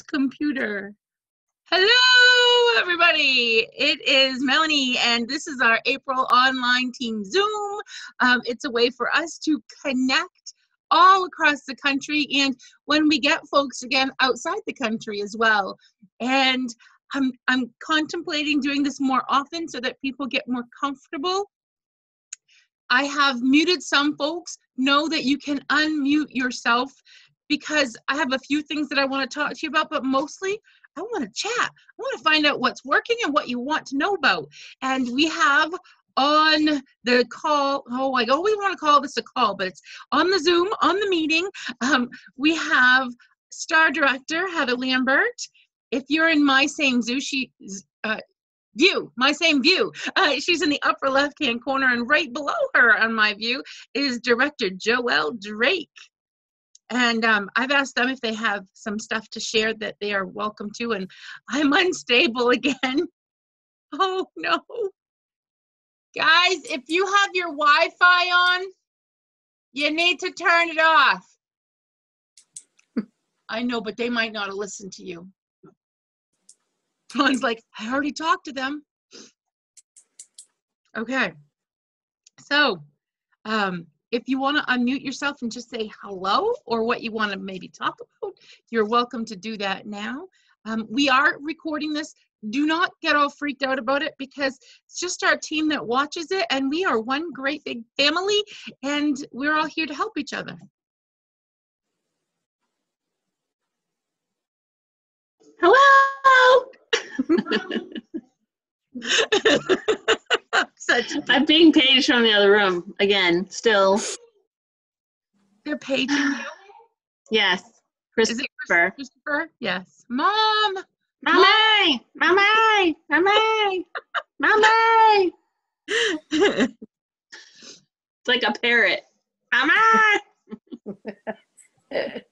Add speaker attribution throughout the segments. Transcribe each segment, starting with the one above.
Speaker 1: computer. Hello, everybody. It is Melony, and this is our April online team Zoom. Um, it's a way for us to connect all across the country, and when we get folks again outside the country as well. And I'm I'm contemplating doing this more often so that people get more comfortable. I have muted some folks. Know that you can unmute yourself because I have a few things that I want to talk to you about, but mostly I want to chat. I want to find out what's working and what you want to know about. And we have on the call, oh, I always want to call this a call, but it's on the Zoom, on the meeting. Um, we have Star Director Heather Lambert. If you're in my same Zoom, she, uh, view, my same view. Uh, she's in the upper left hand corner, and right below her on my view is Director Joelle Drake. And um, I've asked them if they have some stuff to share that they are welcome to, and I'm unstable again. Oh no. Guys, if you have your Wi Fi on, you need to turn it off. I know, but they might not have listened to you. Ron's like, I already talked to them. Okay. So, um, if you want to unmute yourself and just say hello or what you want to maybe talk about, you're welcome to do that now. Um, we are recording this. Do not get all freaked out about it because it's just our team that watches it, and we are one great big family, and we're all here to help each other.
Speaker 2: Hello.
Speaker 1: Such
Speaker 2: I'm being paged from the other room again. Still,
Speaker 1: they're paging you.
Speaker 2: yes.
Speaker 1: Is it
Speaker 2: Christopher.
Speaker 1: Christopher? Yes. Mom.
Speaker 2: Mommy, mommy, mommy, mommy. It's like a parrot. Mommy.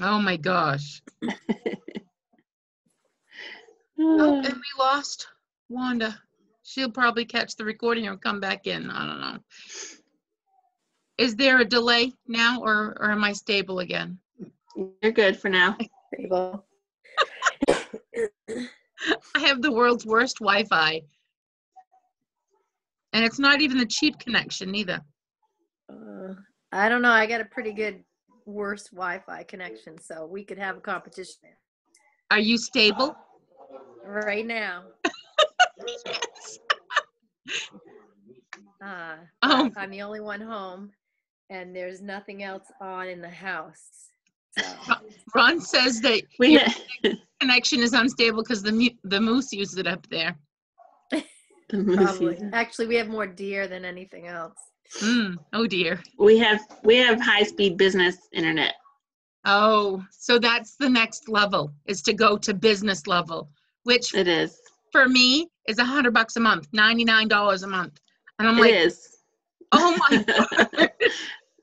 Speaker 1: Oh my gosh. Oh, and we lost Wanda. She'll probably catch the recording or come back in. I don't know. Is there a delay now or, or am I stable again?
Speaker 2: You're good for now.
Speaker 3: Stable.
Speaker 1: I have the world's worst Wi Fi. And it's not even the cheap connection either.
Speaker 3: Uh, I don't know. I got a pretty good worse Wi-Fi connection, so we could have a competition
Speaker 1: Are you stable?
Speaker 3: right now.
Speaker 1: yes.
Speaker 3: Uh,
Speaker 1: Oh.
Speaker 3: I'm the only one home, and there's nothing else on in the house. So
Speaker 1: Ron says that your connection is unstable because the mu- the moose used it up there.
Speaker 2: the moose
Speaker 3: probably, actually, we have more deer than anything else.
Speaker 1: Mm, oh dear.
Speaker 2: we have we have high speed business internet.
Speaker 1: Oh, so that's the next level is to go to business level, which
Speaker 2: It is.
Speaker 1: for me is a hundred bucks a month, ninety nine dollars a month, and I'm
Speaker 2: It
Speaker 1: like,
Speaker 2: is.
Speaker 1: oh my god.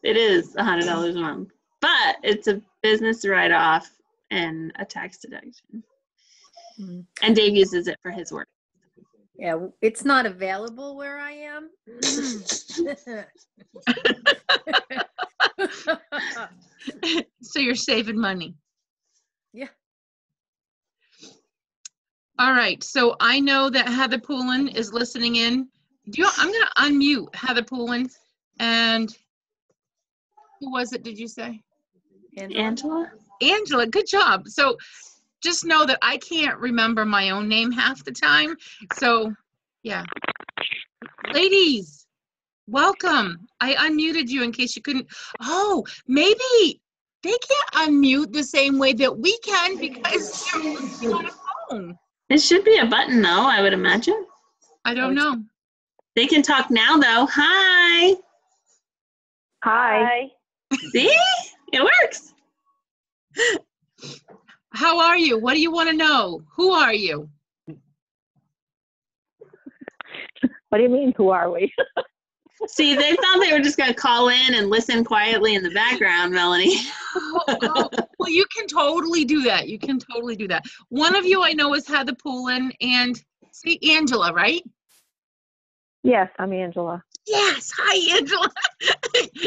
Speaker 2: it is a hundred dollars a month, but it's a business write off and a tax deduction.
Speaker 3: Mhm.
Speaker 2: And Dave uses it for his work.
Speaker 3: Yeah, it's not available where I am.
Speaker 1: so you're saving money.
Speaker 3: Yeah.
Speaker 1: All right. So I know that Heather Poulin is listening in. Do you, I'm going to unmute Heather Poulin. And who was it? Did you say
Speaker 3: Angela?
Speaker 2: Angela?
Speaker 1: Angela? Good job. So just know that I can't remember my own name half the time. So yeah, ladies, welcome. I unmuted you in case you couldn't. Oh, maybe they can't unmute the same way that we can because you're on a phone.
Speaker 2: It should be a button though, I would imagine.
Speaker 1: I don't know.
Speaker 2: They can talk now though. Hi.
Speaker 4: Hi.
Speaker 2: See? It works.
Speaker 1: How are you? What do you want to know? Who are you?
Speaker 4: What do you mean, who are we?
Speaker 2: See, they thought they were just gonna call in and listen quietly in the background, Melony.
Speaker 1: Oh, oh, well, you can totally do that. You can totally do that. One of you I know is Heather Poulin and see Angela, right?
Speaker 4: yes, I'm Angela.
Speaker 1: Yes. Hi, Angela.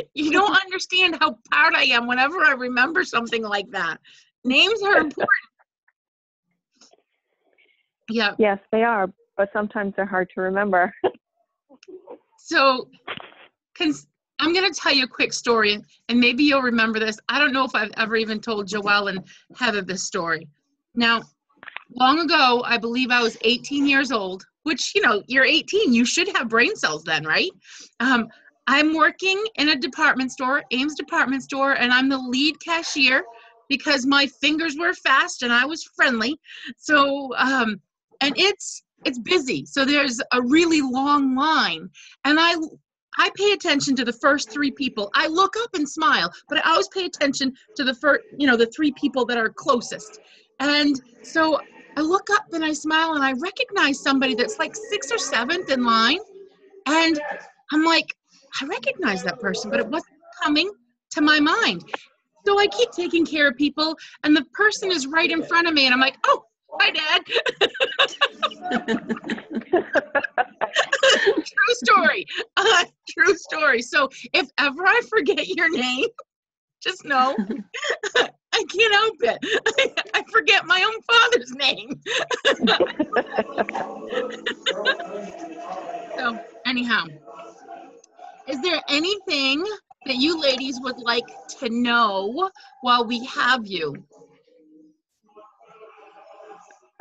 Speaker 1: you don't understand how proud I am whenever I remember something like that. names are important. Yeah.
Speaker 4: Yes, they are, but sometimes they're hard to remember.
Speaker 1: So, I'm going to tell you a quick story, and maybe you'll remember this. I don't know if I've ever even told Joelle and Heather this story. Now, long ago, I believe I was 18 years old, which, you know, you're 18, you should have brain cells then, right? Um, I'm working in a department store, Ames department store, and I'm the lead cashier because my fingers were fast and I was friendly. So, um, and it's it's busy. So there's a really long line, and I I pay attention to the first three people. I look up and smile, but I always pay attention to the first, you know, the three people that are closest. And so I look up and I smile and I recognize somebody that's like sixth or seventh in line. And I'm like, I recognize that person, but it wasn't coming to my mind. So I keep taking care of people, and the person is right in front of me, and I'm like, oh, hi, Dad. true story. Uh, true story. So if ever I forget your name, just know I can't help it. I, I forget my own father's name. so anyhow, is there anything that you ladies would like to know while we have you?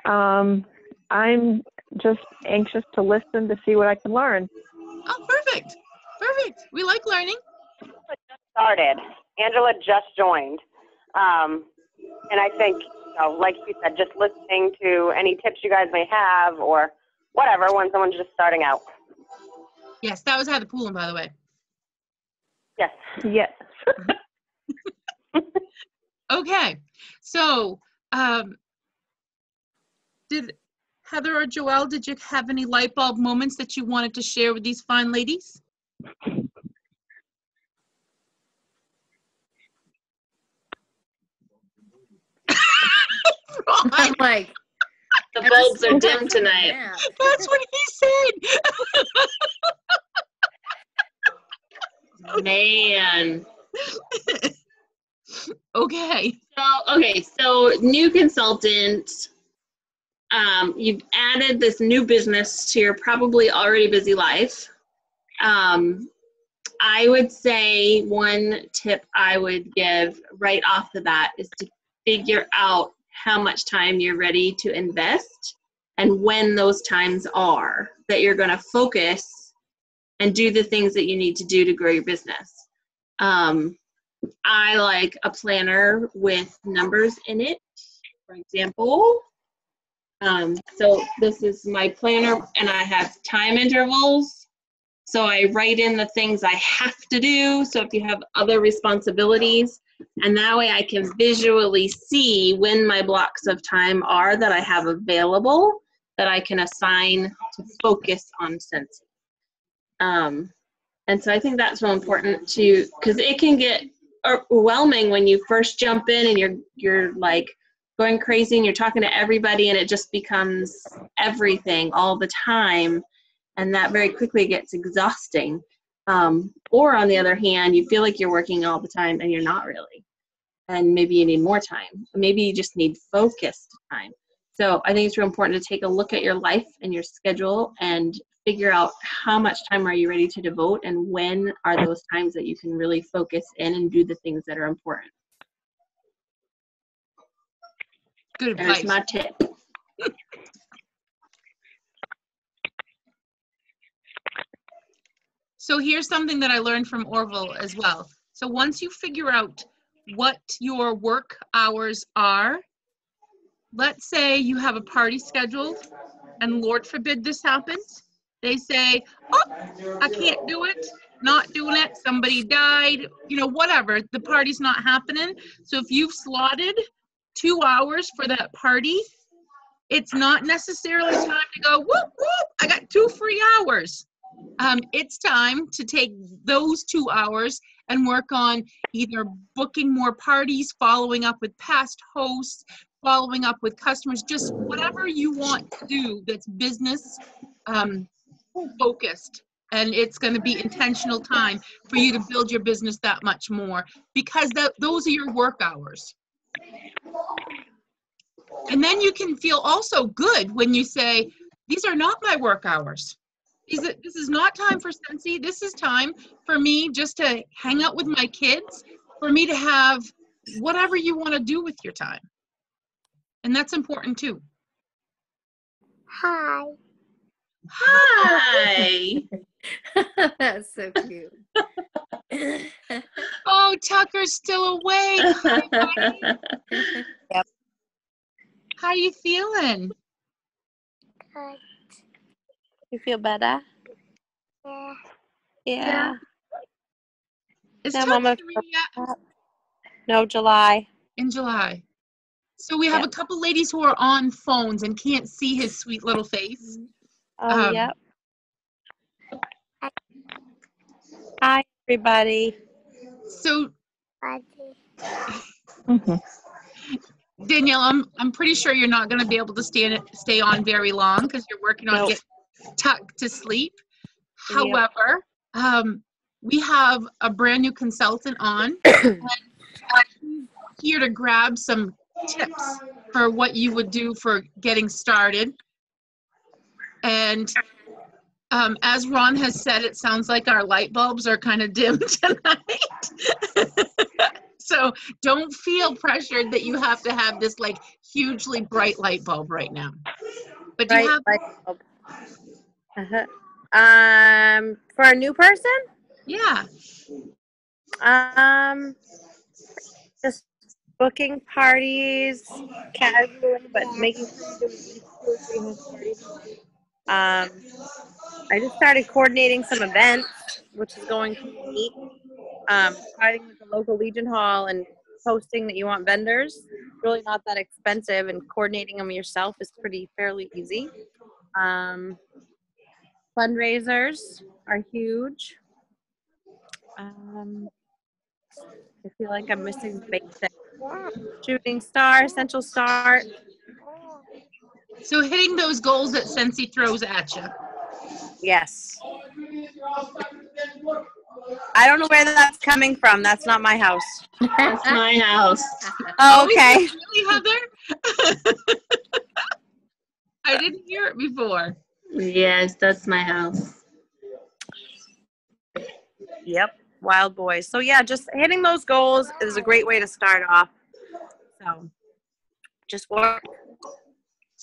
Speaker 4: Um, I'm just anxious to listen to see what I can learn.
Speaker 1: Oh, perfect. Perfect. We like learning.
Speaker 5: Just started. Angela just joined. Um, and I think, you know, like you said, just listening to any tips you guys may have or whatever when someone's just starting out.
Speaker 1: Yes, that was how the pool Poulin, by the way.
Speaker 5: Yes.
Speaker 4: Yes.
Speaker 1: Okay, so um, did Heather or Joelle, did you have any light bulb moments that you wanted to share with these fine ladies?
Speaker 3: I'm like,
Speaker 2: The bulbs are dim tonight.
Speaker 3: nap.
Speaker 1: That's what he said.
Speaker 2: Man.
Speaker 1: Okay,
Speaker 2: So okay, so new consultant. Um, you've added this new business to your probably already busy life. Um, I would say one tip I would give right off the bat is to figure out how much time you're ready to invest and when those times are that you're going to focus and do the things that you need to do to grow your business. Um, I like a planner with numbers in it. For example, um, so this is my planner, and I have time intervals. So I write in the things I have to do. So if you have other responsibilities, and that way I can visually see when my blocks of time are that I have available that I can assign to focus on sensing. Um, and so I think that's real important to because it can get overwhelming when you first jump in and you're you're like going crazy and you're talking to everybody and it just becomes everything all the time. And that very quickly gets exhausting. Um, or on the other hand you feel like you're working all the time and you're not really. And maybe you need more time. Maybe you just need focused time. So i think it's real important to take a look at your life and your schedule and figure out how much time are you ready to devote and when are those times that you can really focus in and do the things that are important
Speaker 1: good
Speaker 2: there's
Speaker 1: advice.
Speaker 2: my tip
Speaker 1: So here's something that I learned from Orville as well. So once you figure out what your work hours are, let's say you have a party scheduled and Lord forbid this happens. They say, oh, I can't do it, not doing it, somebody died, you know, whatever, the party's not happening. So if you've slotted two hours for that party, it's not necessarily time to go, whoop, whoop, I got two free hours um, it's time to take those two hours and work on either booking more parties, following up with past hosts, following up with customers, just whatever you want to do that's business um, focused. And it's going to be intentional time for you to build your business that much more because that, those are your work hours. And then you can feel also good when you say, these are not my work hours. These, this is not time for Scentsy. This is time for me just to hang out with my kids, for me to have whatever you want to do with your time. And that's important too.
Speaker 6: Hi.
Speaker 2: Hi.
Speaker 3: That's so cute.
Speaker 1: Oh, Tucker's still awake. Hi, buddy. How you feeling?
Speaker 6: Good.
Speaker 7: You feel better?
Speaker 6: Yeah.
Speaker 7: Yeah.
Speaker 1: Is
Speaker 7: No,
Speaker 1: Tucker
Speaker 7: Mama. No, July.
Speaker 1: in July. So we have
Speaker 7: Yeah.
Speaker 1: a couple ladies who are on phones and can't see his sweet little face.
Speaker 7: Oh,
Speaker 1: Um,
Speaker 7: yep. Hi, everybody.
Speaker 1: So
Speaker 6: Buddy.
Speaker 4: Mhm.
Speaker 1: Danielle, I'm I'm pretty sure you're not going to be able to stay in, stay on very long because you're working on
Speaker 7: Nope.
Speaker 1: getting tucked to sleep.
Speaker 7: Yep.
Speaker 1: However, um, we have a brand new consultant on and she's here to grab some tips for what you would do for getting started. And um, as Ron has said, it sounds like our light bulbs are kind of dim tonight. so don't feel pressured that you have to have this like hugely bright light bulb right now. But do
Speaker 7: Right,
Speaker 1: you have
Speaker 7: light bulb. Uh-huh. Um, for a new person,
Speaker 1: yeah.
Speaker 7: um, just booking parties casually, but making sure Um, I just started coordinating some events, which is going to be neat. Um, with the local Legion Hall and posting that you want vendors. Really not that expensive, and coordinating them yourself is pretty fairly easy. Um, fundraisers are huge. Um, I feel like I'm missing basic. Shooting star, Central start.
Speaker 1: So hitting those goals that Scentsy throws at you.
Speaker 7: Yes. I don't know where that's coming from. That's not my house.
Speaker 2: That's my house.
Speaker 7: Oh, oh okay.
Speaker 1: Really, Heather? I didn't hear it before.
Speaker 2: Yes, that's my house.
Speaker 7: Yep. Wild boys. So yeah, just hitting those goals is a great way to start off. So just work.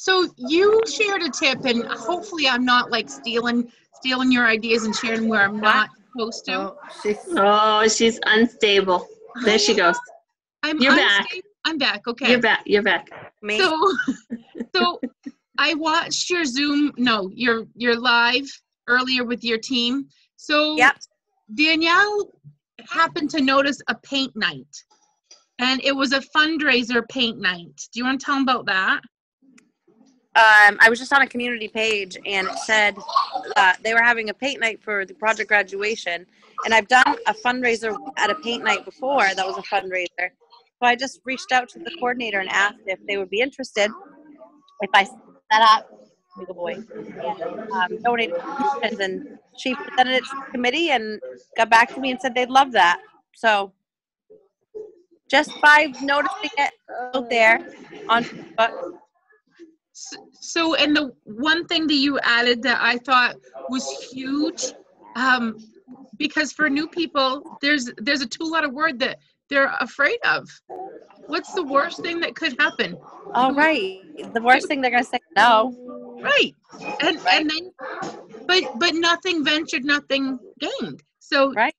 Speaker 1: So you shared a tip, and hopefully I'm not like stealing stealing your ideas and sharing where I'm not supposed to.
Speaker 3: Oh, she's
Speaker 2: Oh, she's unstable. There she goes.
Speaker 1: I'm
Speaker 2: You're back.
Speaker 1: I'm back. Okay.
Speaker 2: You're back. You're back.
Speaker 7: Me.
Speaker 1: So, so I watched your Zoom. No, your your live earlier with your team. So
Speaker 7: Yep.
Speaker 1: Danielle happened to notice a paint night, and it was a fundraiser paint night. Do you want to tell them about that?
Speaker 7: Um, I was just on a community page and it said uh, they were having a paint night for the project graduation. And I've done a fundraiser at a paint night before that was a fundraiser. So I just reached out to the coordinator and asked if they would be interested if I set up, big boy, and um, donated. And she presented it to the committee and got back to me and said they'd love that. So just by noticing it out there on Facebook,
Speaker 1: So, and the one thing that you added that I thought was huge, um, because for new people, there's there's a two-letter word that they're afraid of. What's the worst thing that could happen?
Speaker 7: All right. The worst thing they're gonna say no.
Speaker 1: Right. And and then, but but nothing ventured, nothing gained. So
Speaker 7: Right.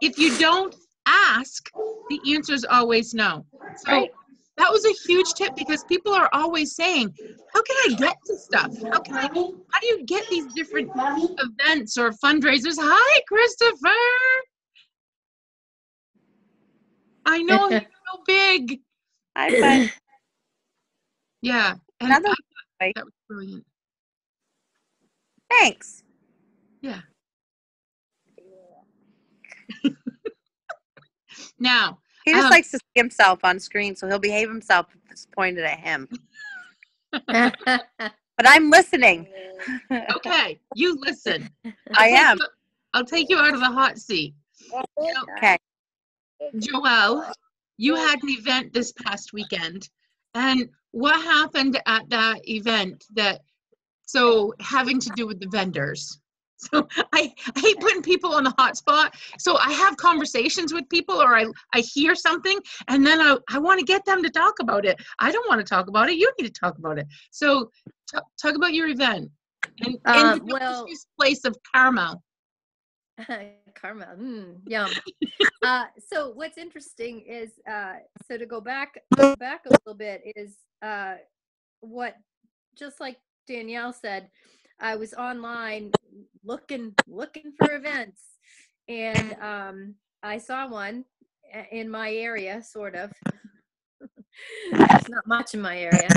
Speaker 1: if you don't ask, the answer is always no. So
Speaker 7: Right.
Speaker 1: That was a huge tip because people are always saying, "How can I get to stuff? How can I? How do you get these different events or fundraisers?" Hi, Christopher. I know you're so big.
Speaker 7: I but
Speaker 1: Yeah, and
Speaker 7: Another
Speaker 1: I that was brilliant.
Speaker 7: thanks. Yeah.
Speaker 1: now,
Speaker 7: He just
Speaker 1: Um,
Speaker 7: likes to see himself on screen, so he'll behave himself if it's pointed at him. But I'm listening.
Speaker 1: okay, you listen.
Speaker 7: I am.
Speaker 1: you- I'll take you out of the hot seat.
Speaker 7: Okay.
Speaker 1: Joelle, you had an event this past weekend. And what happened at that event that, so having to do with the vendors? So I, I hate putting people on the hot spot. So I have conversations with people or I, I hear something and then I, I want to get them to talk about it. I don't want to talk about it. You need to talk about it. So t- talk about your event and,
Speaker 3: Um,
Speaker 1: and the
Speaker 3: well-
Speaker 1: place of karma
Speaker 3: Karma, mm, yum. uh, so what's interesting is, uh, so to go back, go back a little bit is uh, what, just like Danielle said, I was online looking looking for events, and um, I saw one in my area, sort of. There's not much in my area,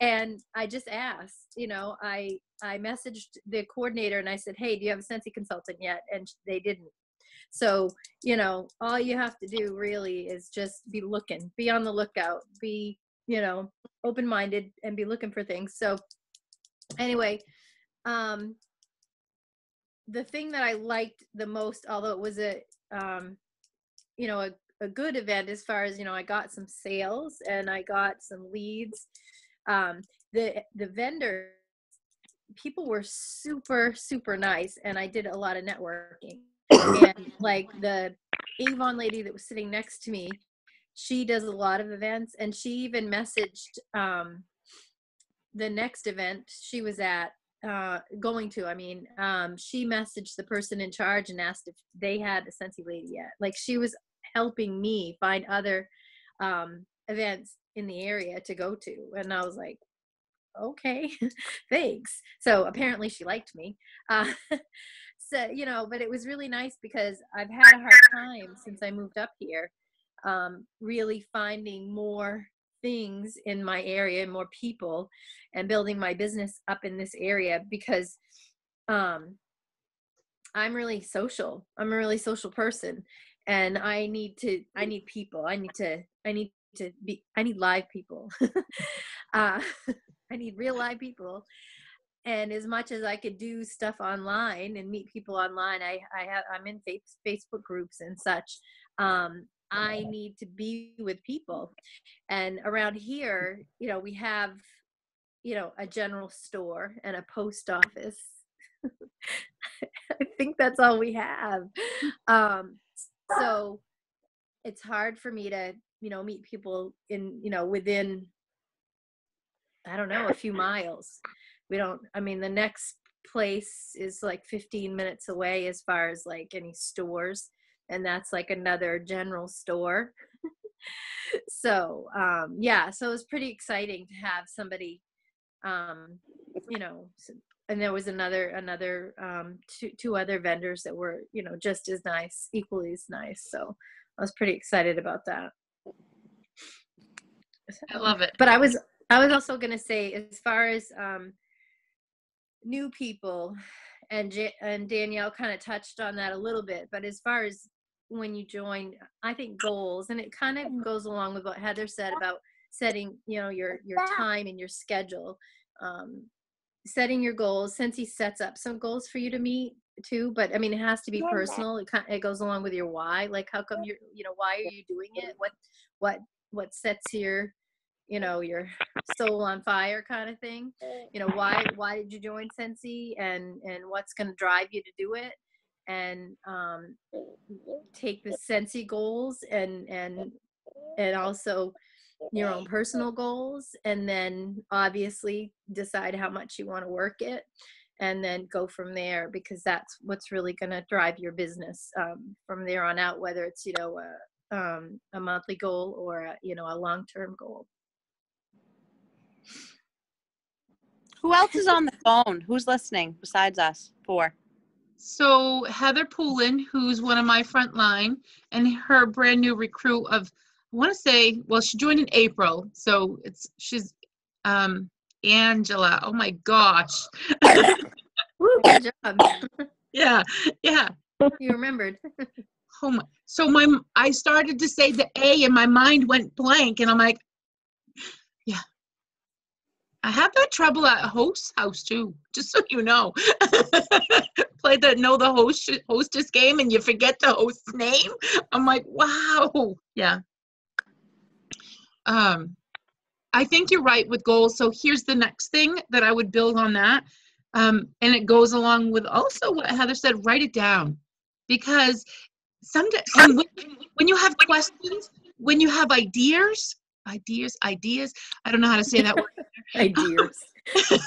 Speaker 3: and I just asked. You know, I I messaged the coordinator and I said, "Hey, do you have a Scentsy consultant yet?" And they didn't. So you know, all you have to do really is just be looking, be on the lookout, be you know open-minded, and be looking for things. So anyway, um, the thing that I liked the most, although it was a um, you know a, a good event as far as you know, I got some sales and I got some leads. Um, the the vendor people were super super nice and i did a lot of networking and like the avon lady that was sitting next to me she does a lot of events and she even messaged um the next event she was at uh going to i mean um she messaged the person in charge and asked if they had a Scentsy lady yet. Like she was helping me find other um events in the area to go to and i was like okay thanks. So apparently she liked me. Uh, so you know but it was really nice because i've had a hard time since i moved up here um, really finding more things in my area more people and building my business up in this area because um, i'm really social i'm a really social person and i need to i need people i need to i need to be i need live people uh, I need real live people. And as much as I could do stuff online and meet people online, I, I have I'm in face, Facebook groups and such. Um, I need to be with people. And around here, you know, we have, you know, a general store and a post office. I think that's all we have. Um, so it's hard for me to, you know, meet people in, you know, within I don't know, a few miles. We don't, I mean, the next place is like 15 minutes away as far as like any stores, and that's like another general store. so, um, yeah, so it was pretty exciting to have somebody, um, you know, and there was another, another, um, two, two other vendors that were, you know, just as nice, equally as nice. So I was pretty excited about that.
Speaker 1: I love it.
Speaker 3: But I was I was also gonna say as far as um, new people, and J- and Danielle kind of touched on that a little bit. But as far as when you join, I think goals, and it kind of goes along with what Heather said about setting, you know, your your time and your schedule. Um, setting your goals Scentsy sets up some goals for you to meet too but i mean it has to be personal it kind of, it goes along with your why like how come you're you know why are you doing it? What what what sets your you know your soul on fire kind of thing? You know why why did you join Scentsy and and what's going to drive you to do it and um take the Scentsy goals and and and also your own personal goals and then obviously decide how much you want to work it and then go from there because that's what's really going to drive your business um, from there on out whether it's you know a, um, a monthly goal or a, you know a long-term goal
Speaker 7: Who else is on the phone? Who's listening besides us? Four.
Speaker 1: So Heather Poulin, who's one of my front line, and her brand new recruit of, I want to say, well, she joined in April, so it's she's um Angela. Oh my gosh,
Speaker 3: Woo, good job
Speaker 1: yeah, yeah.
Speaker 3: you remembered
Speaker 1: Oh my. So my I started to say the A, and my mind went blank, and I'm like, yeah. I have that trouble at host house too, just so you know. Play the know the host hostess game and you forget the host's name. I'm like, wow. Yeah. um, I think you're right with goals. So here's the next thing that I would build on that. Um, and it goes along with also what Heather said, write it down. Because sometimes when, when you have questions, when you have ideas, ideas, ideas, I don't know how to say that word.
Speaker 3: Ideas.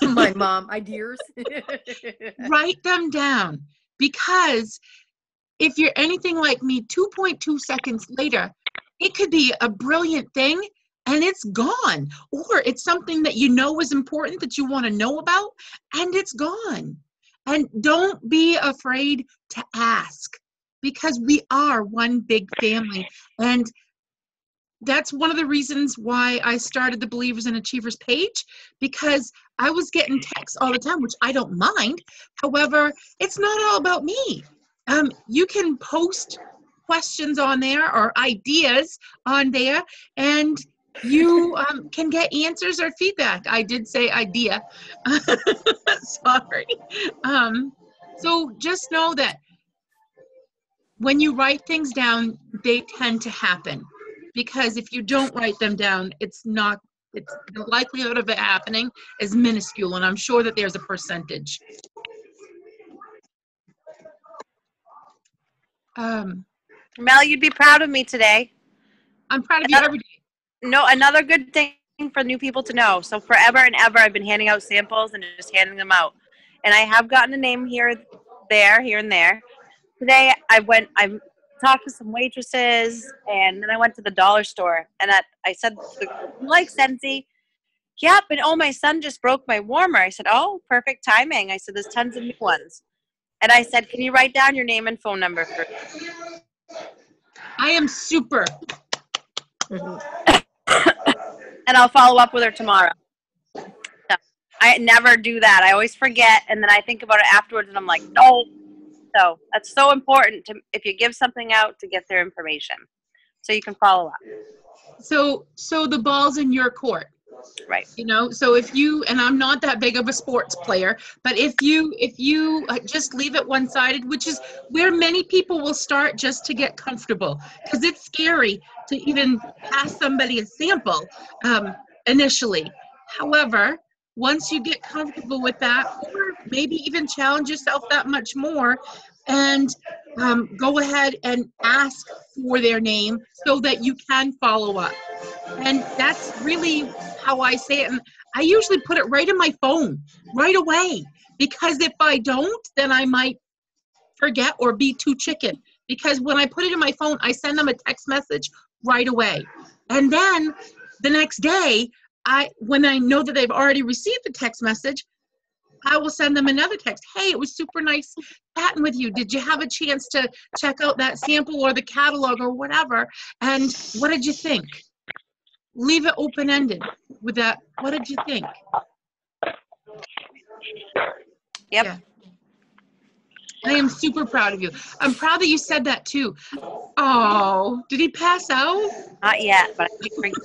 Speaker 3: My mom, ideas.
Speaker 1: write them down because if you're anything like me 2.2 seconds later it could be a brilliant thing and it's gone or it's something that you know is important that you want to know about and it's gone and don't be afraid to ask because we are one big family and that's one of the reasons why I started the Believers and Achievers page because I was getting texts all the time, which I don't mind. However, it's not all about me. Um, you can post questions on there or ideas on there, and you um, can get answers or feedback. I did say idea. Sorry. Um, so just know that when you write things down, they tend to happen because if you don't write them down, it's not. It's the likelihood of it happening is minuscule, and I'm sure that there's a percentage. Um,
Speaker 7: Mel, you'd be proud of me today.
Speaker 1: I'm proud of you every day.
Speaker 7: No, another good thing for new people to know. So forever and ever, I've been handing out samples and just handing them out, and I have gotten a name here, there, here and there. Today, I went. I talked to some waitresses, and then I went to the dollar store, and I, I said, "Like Scentsy." Yep, and oh, my son just broke my warmer. I said, "Oh, perfect timing." I said, "There's tons of new ones," and I said, "Can you write down your name and phone number for?"
Speaker 1: I am super.
Speaker 7: and I'll follow up with her tomorrow. So, I never do that. I always forget, and then I think about it afterwards, and I'm like, no. So that's so important to if you give something out to get their information, so you can follow up.
Speaker 1: So, so the ball's in your court.
Speaker 7: Right.
Speaker 1: you know so if you and i'm not that big of a sports player but if you if you uh, just leave it one sided which is where many people will start just to get comfortable because it's scary to even pass somebody a sample um, initially however once you get comfortable with that or maybe even challenge yourself that much more and um, go ahead and ask for their name so that you can follow up and that's really how I say it. And I usually put it right in my phone right away because if I don't, then I might forget or be too chicken. Because when I put it in my phone, I send them a text message right away. And then the next day, I when I know that they've already received the text message, I will send them another text. Hey, it was super nice chatting with you. Did you have a chance to check out that sample or the catalog or whatever? And what did you think? leave it open ended with that. What did you think?
Speaker 7: Yep.
Speaker 1: Yeah. I am super proud of you. I'm proud that you said that too. Oh, did he pass out?
Speaker 7: Not yet, but I think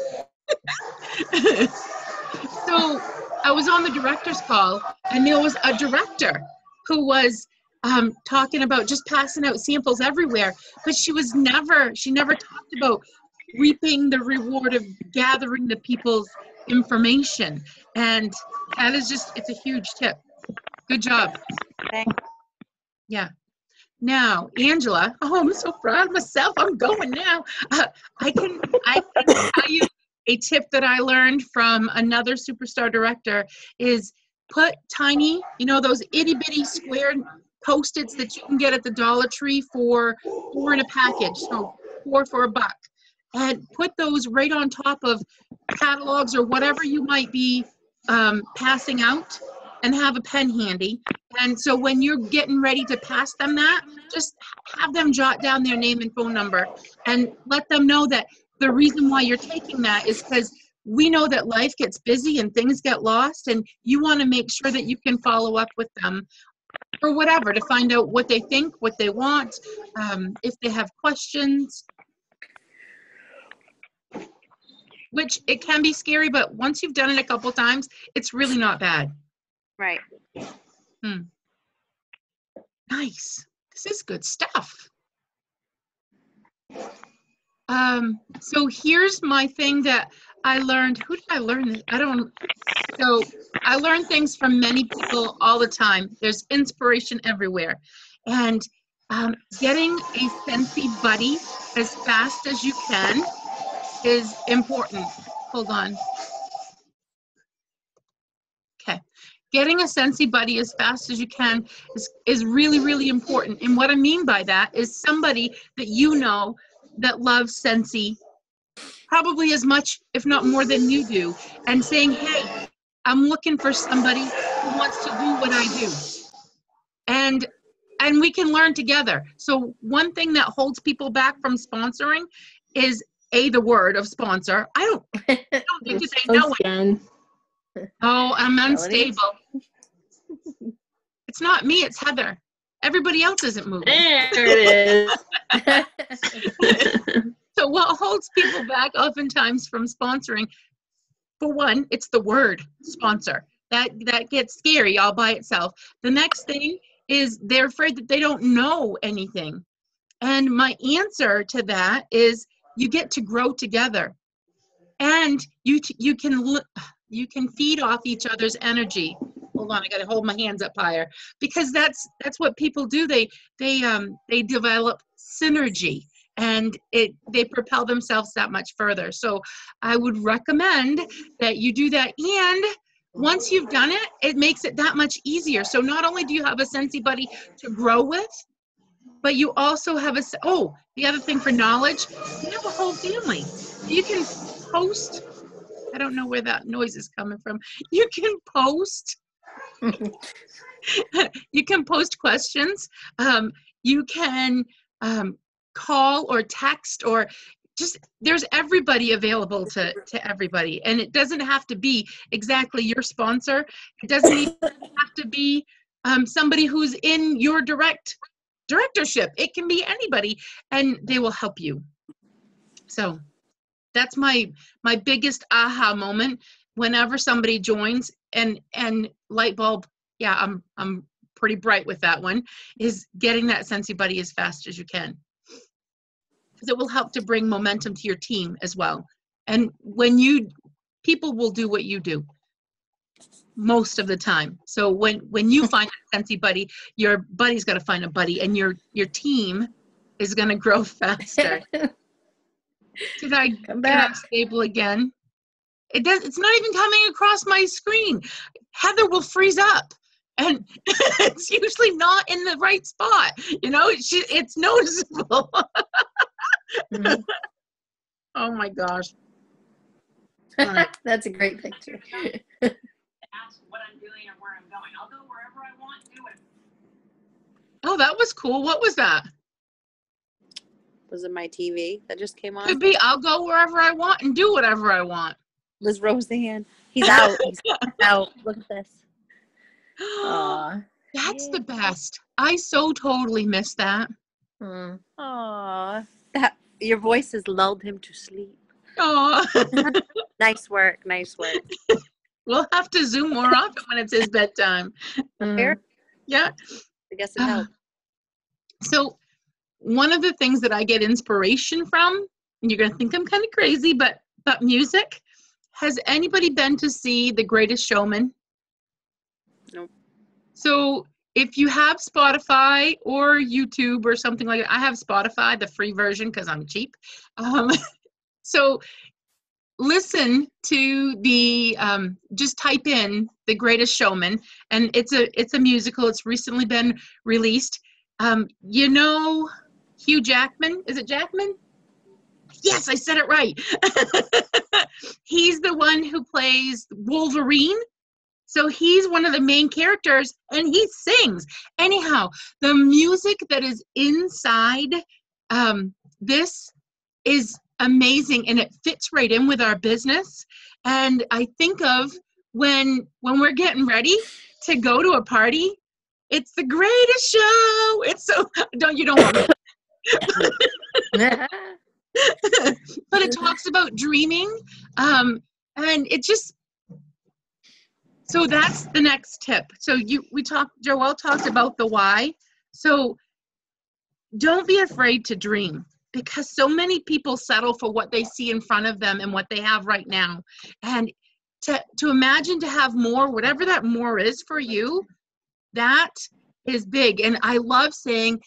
Speaker 1: so I was on the director's call, and there was a director who was um, talking about just passing out samples everywhere, but she was never, she never talked about reaping the reward of gathering the people's information. And that is just, it's a huge tip. Good job.
Speaker 7: Thanks.
Speaker 1: Yeah. Now, Angela, oh, I'm so proud of myself. I'm going now. Uh, I can, I can tell you a tip that I learned from another superstar director is put tiny, you know, those itty bitty square post-its that you can get at the Dollar Tree for four in a package. So four for a buck and put those right on top of catalogs or whatever you might be um, passing out and have a pen handy. And so when you're getting ready to pass them that, just have them jot down their name and phone number and let them know that the reason why you're taking that is because we know that life gets busy and things get lost and you want to make sure that you can follow up with them or whatever to find out what they think what they want um, if they have questions which it can be scary, but once you've done it a couple times, it's really not bad.
Speaker 7: Right. Hmm.
Speaker 1: Nice. This is good stuff. Um, so here's my thing that I learned, who did I learn this? I don't, so I learn things from many people all the time. There's inspiration everywhere. And um, getting a Scentsy buddy as fast as you can is important. Hold on. Okay. Getting a Scentsy buddy as fast as you can is, is really, really important. And what I mean by that is somebody that you know that loves Scentsy probably as much, if not more than you do, and saying, hey, I'm looking for somebody who wants to do what I do. And and we can learn together. So one thing that holds people back from sponsoring is a the word of sponsor. I don't, I don't think that they know it. Oh, I'm unstable. It's not me, it's Heather. Everybody else isn't moving.
Speaker 2: There it is.
Speaker 1: So what holds people back oftentimes from sponsoring? For one, it's the word sponsor. That that gets scary all by itself. The next thing is they're afraid that they don't know anything. And my answer to that is you get to grow together. And you you can you can feed off each other's energy. Hold on, I got to hold my hands up higher because that's that's what people do. They they um they develop synergy and it they propel themselves that much further. So I would recommend that you do that and once you've done it, it makes it that much easier. So not only do you have a Scentsy buddy to grow with, but you also have a oh, the other thing for knowledge, you have a whole family. You can post, I don't know where that noise is coming from. You can post, you can post questions. Um, you can um, call or text or just there's everybody available to to everybody. And it doesn't have to be exactly your sponsor. It doesn't even have to be um, somebody who's in your direct directorship. It can be anybody and they will help you. So that's my my biggest aha moment. Whenever somebody joins and and light bulb yeah i'm i'm pretty bright with that one is getting that Scentsy buddy as fast as you can because it will help to bring momentum to your team as well. And when you, people will do what you do most of the time. So when when you find a Scentsy buddy, your buddy's got to find a buddy, and your your team is going to grow faster. Did I
Speaker 3: Come back.
Speaker 1: stable again? It does. It's not even coming across my screen. Heather will freeze up. And it's usually not in the right spot. You know, it's, it's noticeable.
Speaker 3: Mhm.
Speaker 1: Oh my gosh. All right.
Speaker 3: That's a great picture.
Speaker 8: ask what I'm doing or where I'm going. I'll go wherever I want, do it.
Speaker 1: Oh, that was cool. What was that?
Speaker 7: Was it my TV that just came on?
Speaker 1: Could be I'll go wherever I want and do whatever I want.
Speaker 7: Was Roseanne? He's out. He's out. Look at this.
Speaker 3: Aw.
Speaker 1: That's the best. I so totally miss that.
Speaker 3: Hmm.
Speaker 7: Aw. That your voice has lulled him to sleep.
Speaker 1: Oh,
Speaker 7: Nice work. Nice work.
Speaker 1: we'll have to zoom more often when it's his bedtime.
Speaker 3: Hmm.
Speaker 7: Fair.
Speaker 1: Yeah.
Speaker 7: I guess it
Speaker 1: Uh. So, one of the things that I get inspiration from, and you're going to think I'm kind of crazy, but but music. Has anybody been to see The Greatest Showman?
Speaker 7: Nope.
Speaker 1: So, if you have Spotify or YouTube or something like that, I have Spotify, the free version, because I'm cheap. Um, so, listen to the um, just type in The Greatest Showman, and it's a it's a musical. It's recently been released. Um, you know Hugh Jackman? Is it Jackman? Yes, I said it right. he's the one who plays Wolverine. So he's one of the main characters and he sings. Anyhow, the music that is inside um, this is amazing and it fits right in with our business. And I think of when when we're getting ready to go to a party, it's the greatest show. It's so don't you don't want but it talks about dreaming um, and it just so that's the next tip so you we talked joelle talked about the why so don't be afraid to dream because so many people settle for what they see in front of them and what they have right now. And to, to imagine to have more, whatever that more is for you, that is big. And I love saying,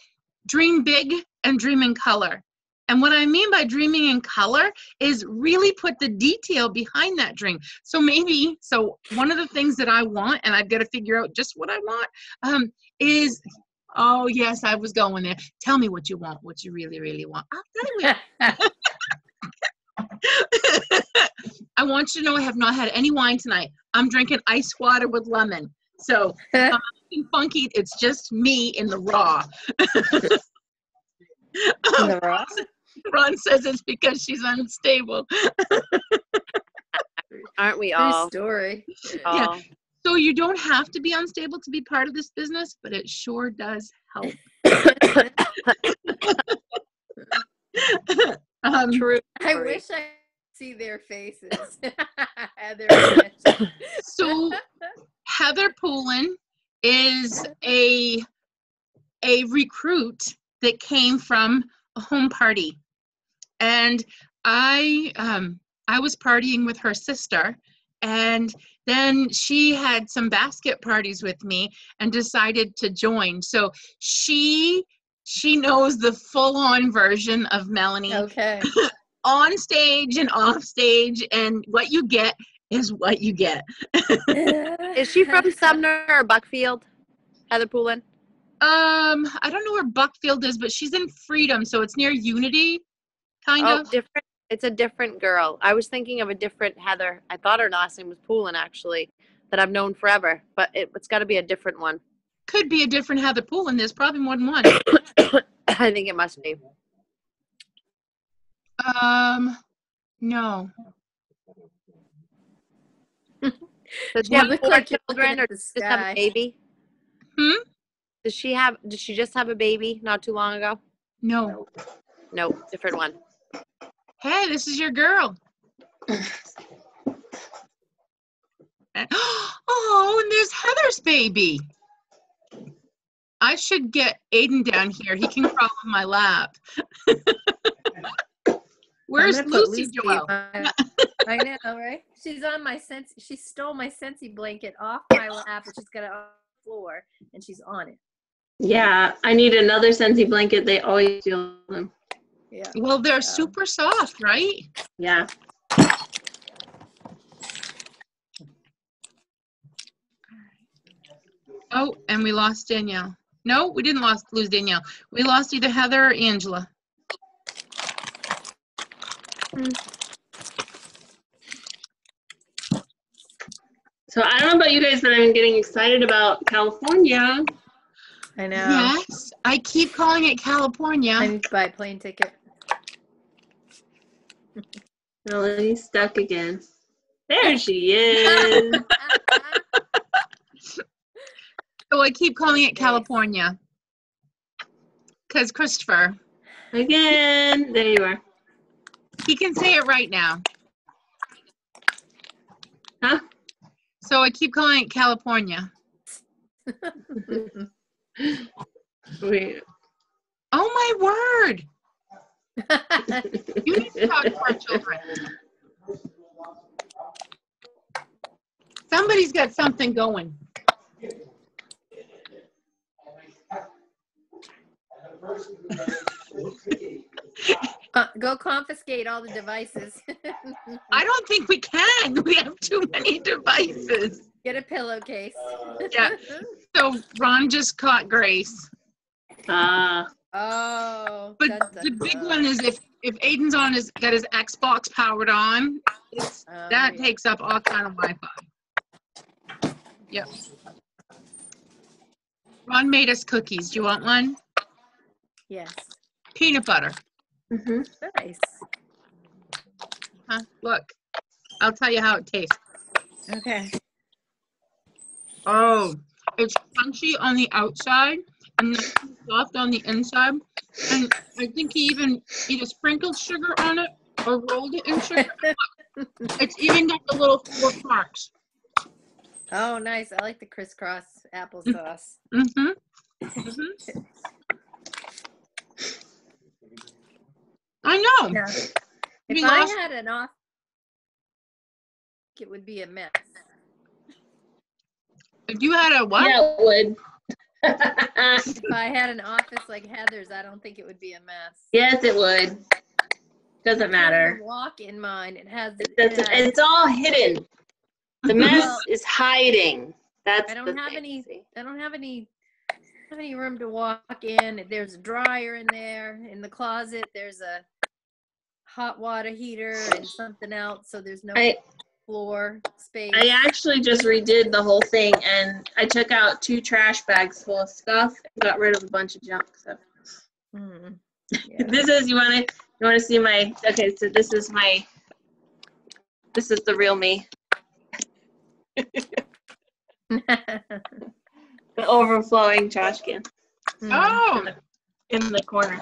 Speaker 1: dream big and dream in color. And what I mean by dreaming in color is really put the detail behind that dream. So maybe, so one of the things that I want, and I've got to figure out just what I want, um, is, oh yes, I was going there. Tell me what you want, what you really, really want. I'll tell you. I want you to know I have not had any wine tonight. I'm drinking ice water with lemon. So I'm funky. It's just me in the raw.
Speaker 3: In the raw?
Speaker 1: Ron says it's because she's unstable.
Speaker 7: Aren't we
Speaker 3: True
Speaker 7: all?
Speaker 3: story.
Speaker 1: Yeah. So you don't have to be unstable to be part of this business, but it sure does help. um,
Speaker 7: True.
Speaker 3: I wish I could see their faces. Their reaction.
Speaker 1: so Heather Poulin is a a recruit that came from a home party, and I um, I was partying with her sister, and then she had some basket parties with me and decided to join. So she she knows the full on version of Melony
Speaker 3: okay.
Speaker 1: on stage and off stage, and what you get is what you get.
Speaker 7: Is she from Sumner or Buckfield? Heather Poulin?
Speaker 1: Um, I don't know where Buckfield is, but she's in Freedom, so it's near Unity, kind
Speaker 7: Oh,
Speaker 1: of.
Speaker 7: different. It's a different girl. I was thinking of a different Heather. I thought her last name was Poulin, actually, that I've known forever, but it, it's got to be a different one.
Speaker 1: Could be a different Heather Poulin. There's probably more than one.
Speaker 7: I think it must be.
Speaker 1: Um, no.
Speaker 7: Does she have four children or
Speaker 3: the
Speaker 7: just have a baby?
Speaker 1: Hmm?
Speaker 7: Does she have? Did she just have a baby not too long ago?
Speaker 1: No.
Speaker 7: No, different one.
Speaker 1: Hey, this is your girl. oh, and there's Heather's baby. I should get Aiden down here. He can crawl on my lap. Where's
Speaker 3: I'm gonna put
Speaker 1: Lucy
Speaker 3: Lucy
Speaker 1: Joelle?
Speaker 3: on- I know, right? She's on my sense. She stole my Scentsy blanket off my lap, and she's got it on the floor, and she's on it.
Speaker 2: Yeah, I need another Scentsy blanket. They always feel them.
Speaker 3: Yeah.
Speaker 1: Well, they're
Speaker 3: Yeah.
Speaker 1: super soft, right?
Speaker 2: Yeah.
Speaker 1: Oh, and we lost Danielle. No, we didn't lost, lose Danielle. We lost either Heather or Angela. Hmm.
Speaker 2: So I don't know about you guys, but I'm getting excited about California.
Speaker 3: I know.
Speaker 1: Yes, I keep calling it California.
Speaker 3: I need to buy a plane ticket.
Speaker 2: Melony's stuck again. There she is.
Speaker 1: So I keep calling it California. Because Christopher,
Speaker 2: again. There you are.
Speaker 1: he can say it right now.
Speaker 2: Huh?
Speaker 1: So I keep calling it California.
Speaker 2: Wait.
Speaker 1: Oh my word! You need to talk to our children. Somebody's got something going.
Speaker 3: Uh, go confiscate all the devices.
Speaker 1: I don't think we can. We have too many devices.
Speaker 3: Get a pillowcase.
Speaker 1: Yeah. So Ron just caught Grace.
Speaker 2: Ah.
Speaker 3: oh.
Speaker 1: But
Speaker 3: dun,
Speaker 1: the big
Speaker 3: dun.
Speaker 1: one is if if Aiden's on his got his Xbox powered on, it's,
Speaker 3: Oh,
Speaker 1: that
Speaker 3: yeah.
Speaker 1: takes up all kind of Wi-Fi. Yep. Ron made us cookies. Do you want one?
Speaker 3: Yes.
Speaker 1: Peanut butter.
Speaker 2: hmm
Speaker 3: Nice.
Speaker 1: Huh? Look, I'll tell you how it tastes.
Speaker 3: Okay.
Speaker 1: Oh, it's crunchy on the outside and soft on the inside. And I think he even either sprinkled sugar on it or rolled it in sugar. It's even got the little fork marks.
Speaker 3: Oh, nice. I like the crisscross applesauce.
Speaker 1: Mm-hmm. mm-hmm. I know.
Speaker 3: No.
Speaker 1: We
Speaker 3: If I had an off, it would be a mess.
Speaker 1: If you had a what?
Speaker 2: Yeah, it would.
Speaker 3: If I had an office like Heather's, I don't think it would be a mess.
Speaker 2: yes, it would. Doesn't
Speaker 3: It's not
Speaker 2: matter.
Speaker 3: the Walk in mine. It has.
Speaker 2: It
Speaker 3: it
Speaker 2: doesn't-
Speaker 3: has-
Speaker 2: it's all hidden. The mess
Speaker 3: Well,
Speaker 2: is hiding. That's
Speaker 3: I don't
Speaker 2: the
Speaker 3: have
Speaker 2: thing,
Speaker 3: any. I don't have any. Have any room to walk in? There's a dryer in there. In the closet, there's a hot water heater and something else. So there's no
Speaker 2: I
Speaker 3: floor space.
Speaker 2: I actually just redid the whole thing and I took out two trash bags full of stuff and got rid of a bunch of junk. So
Speaker 3: Mm, yeah.
Speaker 2: this is you wanna you wanna see my okay, so this is my this is the real me. The overflowing trash can
Speaker 3: Mm,
Speaker 1: Oh,
Speaker 2: in the corner.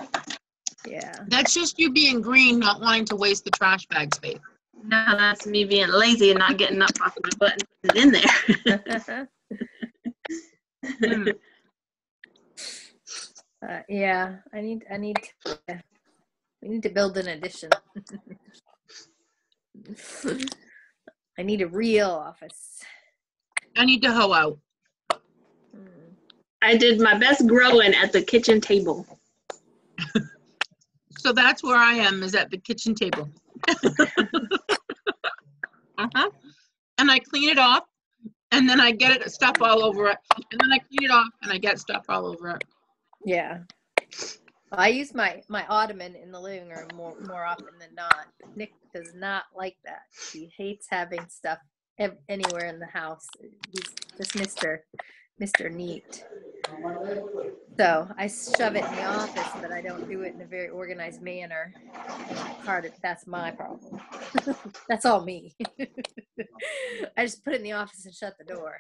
Speaker 3: yeah.
Speaker 1: that's just you being green, not wanting to waste the trash bag space.
Speaker 2: No, that's me being lazy and not getting up off my butt and putting it in there.
Speaker 3: Uh, yeah, I need, I need, to, we need to build an addition. I need a real office.
Speaker 1: I need to hoe out.
Speaker 3: Mm.
Speaker 2: I did my best growing at the kitchen table.
Speaker 1: So that's where I am, is at the kitchen table. Uh-huh. And I clean it off, and then I get it stuff all over it, and then I clean it off, and I get stuff all over it.
Speaker 3: Yeah. I use my my ottoman in the living room more more often than not. Nick does not like that. He hates having stuff anywhere in the house. He's just Mister Mister Neat. So I shove it in the office, but I don't do it in a very organized manner. Part of that's my problem. that's all me. I just put it in the office and shut the door.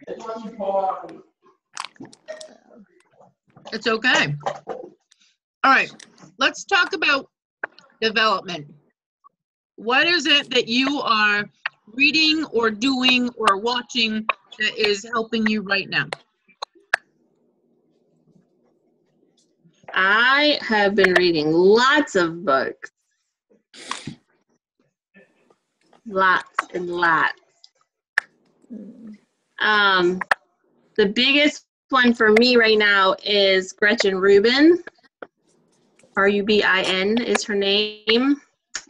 Speaker 1: It's okay. All right, let's talk about development. What is it that you are reading or doing or watching that is helping you right now?
Speaker 2: I have been reading lots of books. Lots and lots. Um, the biggest one for me right now is Gretchen Rubin. R U B I N is her name.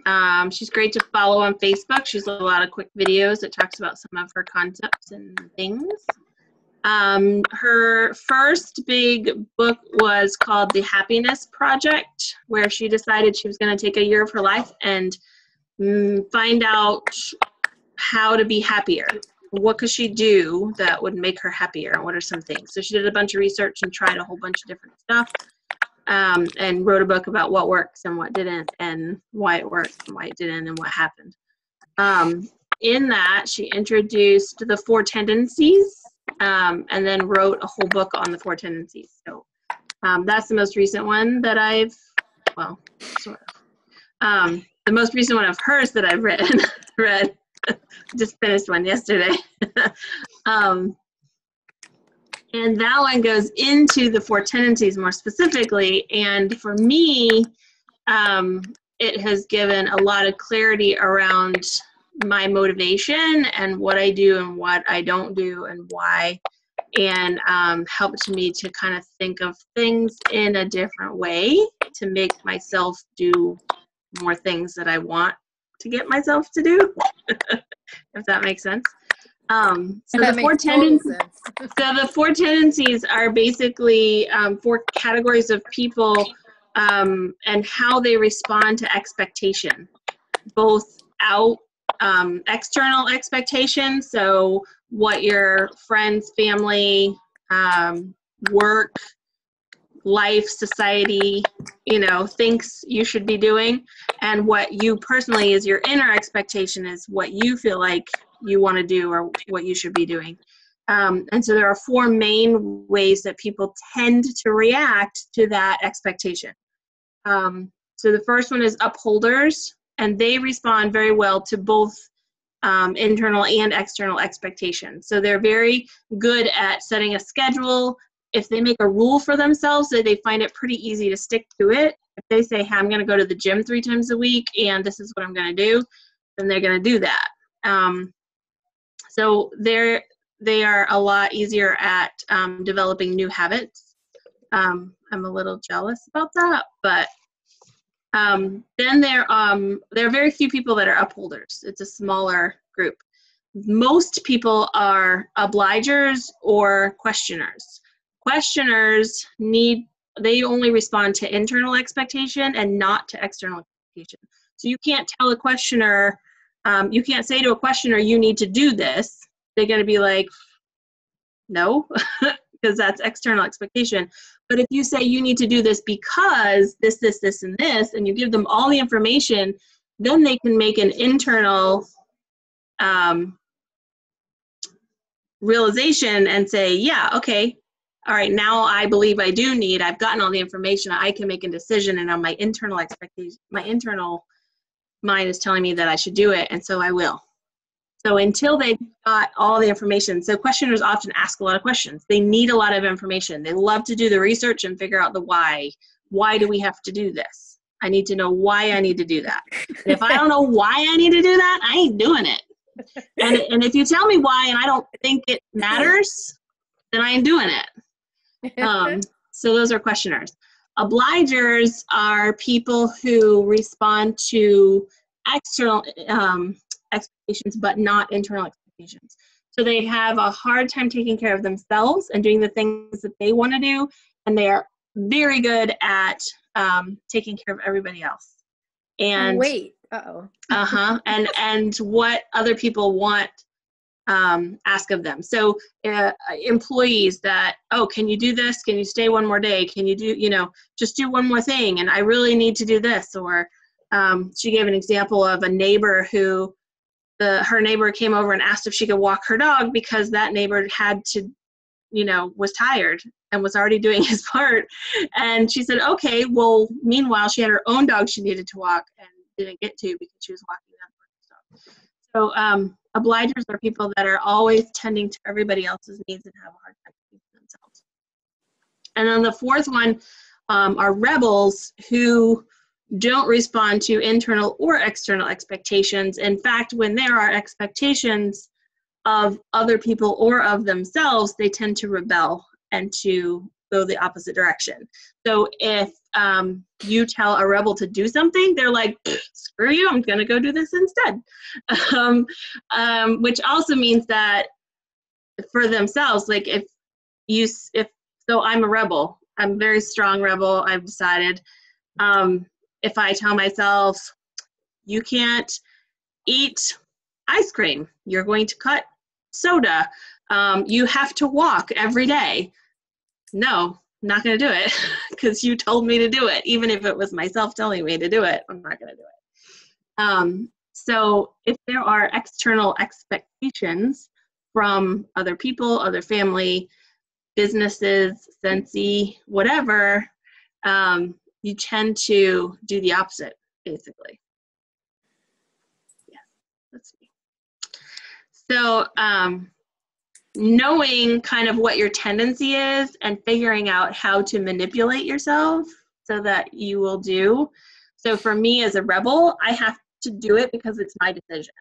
Speaker 2: Um, she's great to follow on Facebook. She's a lot of quick videos that talks about some of her concepts and things. Um, her first big book was called The Happiness Project, where she decided she was going to take a year of her life and mm, find out how to be happier. What could she do that would make her happier? What are some things? So she did a bunch of research and tried a whole bunch of different stuff um, and wrote a book about what works and what didn't and why it worked and why it didn't and what happened. Um, in that, she introduced the four tendencies um, and then wrote a whole book on the four tendencies. So um, that's the most recent one that I've, well, sort of. Um, the most recent one of hers that I've written, read, just finished one yesterday. um, and that one goes into the four tendencies more specifically. And for me, um, it has given a lot of clarity around my motivation and what I do and what I don't do and why, and um, helped me to kind of think of things in a different way to make myself do more things that I want to get myself to do, if that makes sense. Um, so the four tendencies. So the four tendencies are basically um, four categories of people um, and how they respond to expectation, both out um, external expectation, so what your friends, family, um, work, life, society, you know, thinks you should be doing, and what you personally is your inner expectation is what you feel like you want to do or what you should be doing. Um, and so there are four main ways that people tend to react to that expectation. Um, so the first one is upholders, and they respond very well to both um, internal and external expectations. So they're very good at setting a schedule. If they make a rule for themselves, they find it pretty easy to stick to it. if they say, "Hey, I'm going to go to the gym three times a week, and this is what I'm going to do," then they're going to do that. Um, so they're they are a lot easier at um, developing new habits. Um, I'm a little jealous about that, but um, then there um, there are very few people that are upholders. It's a smaller group. Most people are obligers or questioners. Questioners need they only respond to internal expectation and not to external expectation. So you can't tell a questioner, um, you can't say to a questioner, you need to do this. They're going to be like, no, because that's external expectation. But if you say you need to do this because this, this, this, and this, and you give them all the information, then they can make an internal um, realization and say, yeah, okay, all right, now I believe I do need, I've gotten all the information, I can make a decision, and now my internal expectation, my internal mind is telling me that I should do it, and so I will. So until they got all the information, so questioners often ask a lot of questions. They need a lot of information. They love to do the research and figure out the why. Why do we have to do this? I need to know why I need to do that. And if I don't know why I need to do that, I ain't doing it. And, and if you tell me why and I don't think it matters, then I ain't doing it. Um, so those are questioners. Obligers are people who respond to external um, expectations but not internal expectations. So they have a hard time taking care of themselves and doing the things that they want to do, and they are very good at um, taking care of everybody else. And
Speaker 3: Wait. Oh.
Speaker 2: uh huh, and and what other people want um, ask of them. So uh, employees that oh, can you do this? Can you stay one more day? Can you do you know just do one more thing? And I really need to do this. Or um, she gave an example of a neighbor who the her neighbor came over and asked if she could walk her dog because that neighbor had to you know was tired and was already doing his part. And she said okay well meanwhile she had her own dog she needed to walk and didn't get to because she was walking them so, so um, obligers are people that are always tending to everybody else's needs and have a hard time themselves. And then the fourth one um, are rebels who don't respond to internal or external expectations. In fact, when there are expectations of other people or of themselves, they tend to rebel and to go the opposite direction. So if um, you tell a rebel to do something, they're like, screw you, I'm going to go do this instead. Um, um, which also means that for themselves, like if you, if, so I'm a rebel, I'm a very strong rebel, I've decided. Um, if I tell myself, you can't eat ice cream, you're going to cut soda, um, you have to walk every day. No, not going to do it because you told me to do it. Even if it was myself telling me to do it, I'm not going to do it. Um, so if there are external expectations from other people, other family, businesses, Scentsy, whatever, um, you tend to do the opposite, basically. Yeah, let's see. So, um, knowing kind of what your tendency is and figuring out how to manipulate yourself so that you will do. So, for me as a rebel, I have to do it because it's my decision.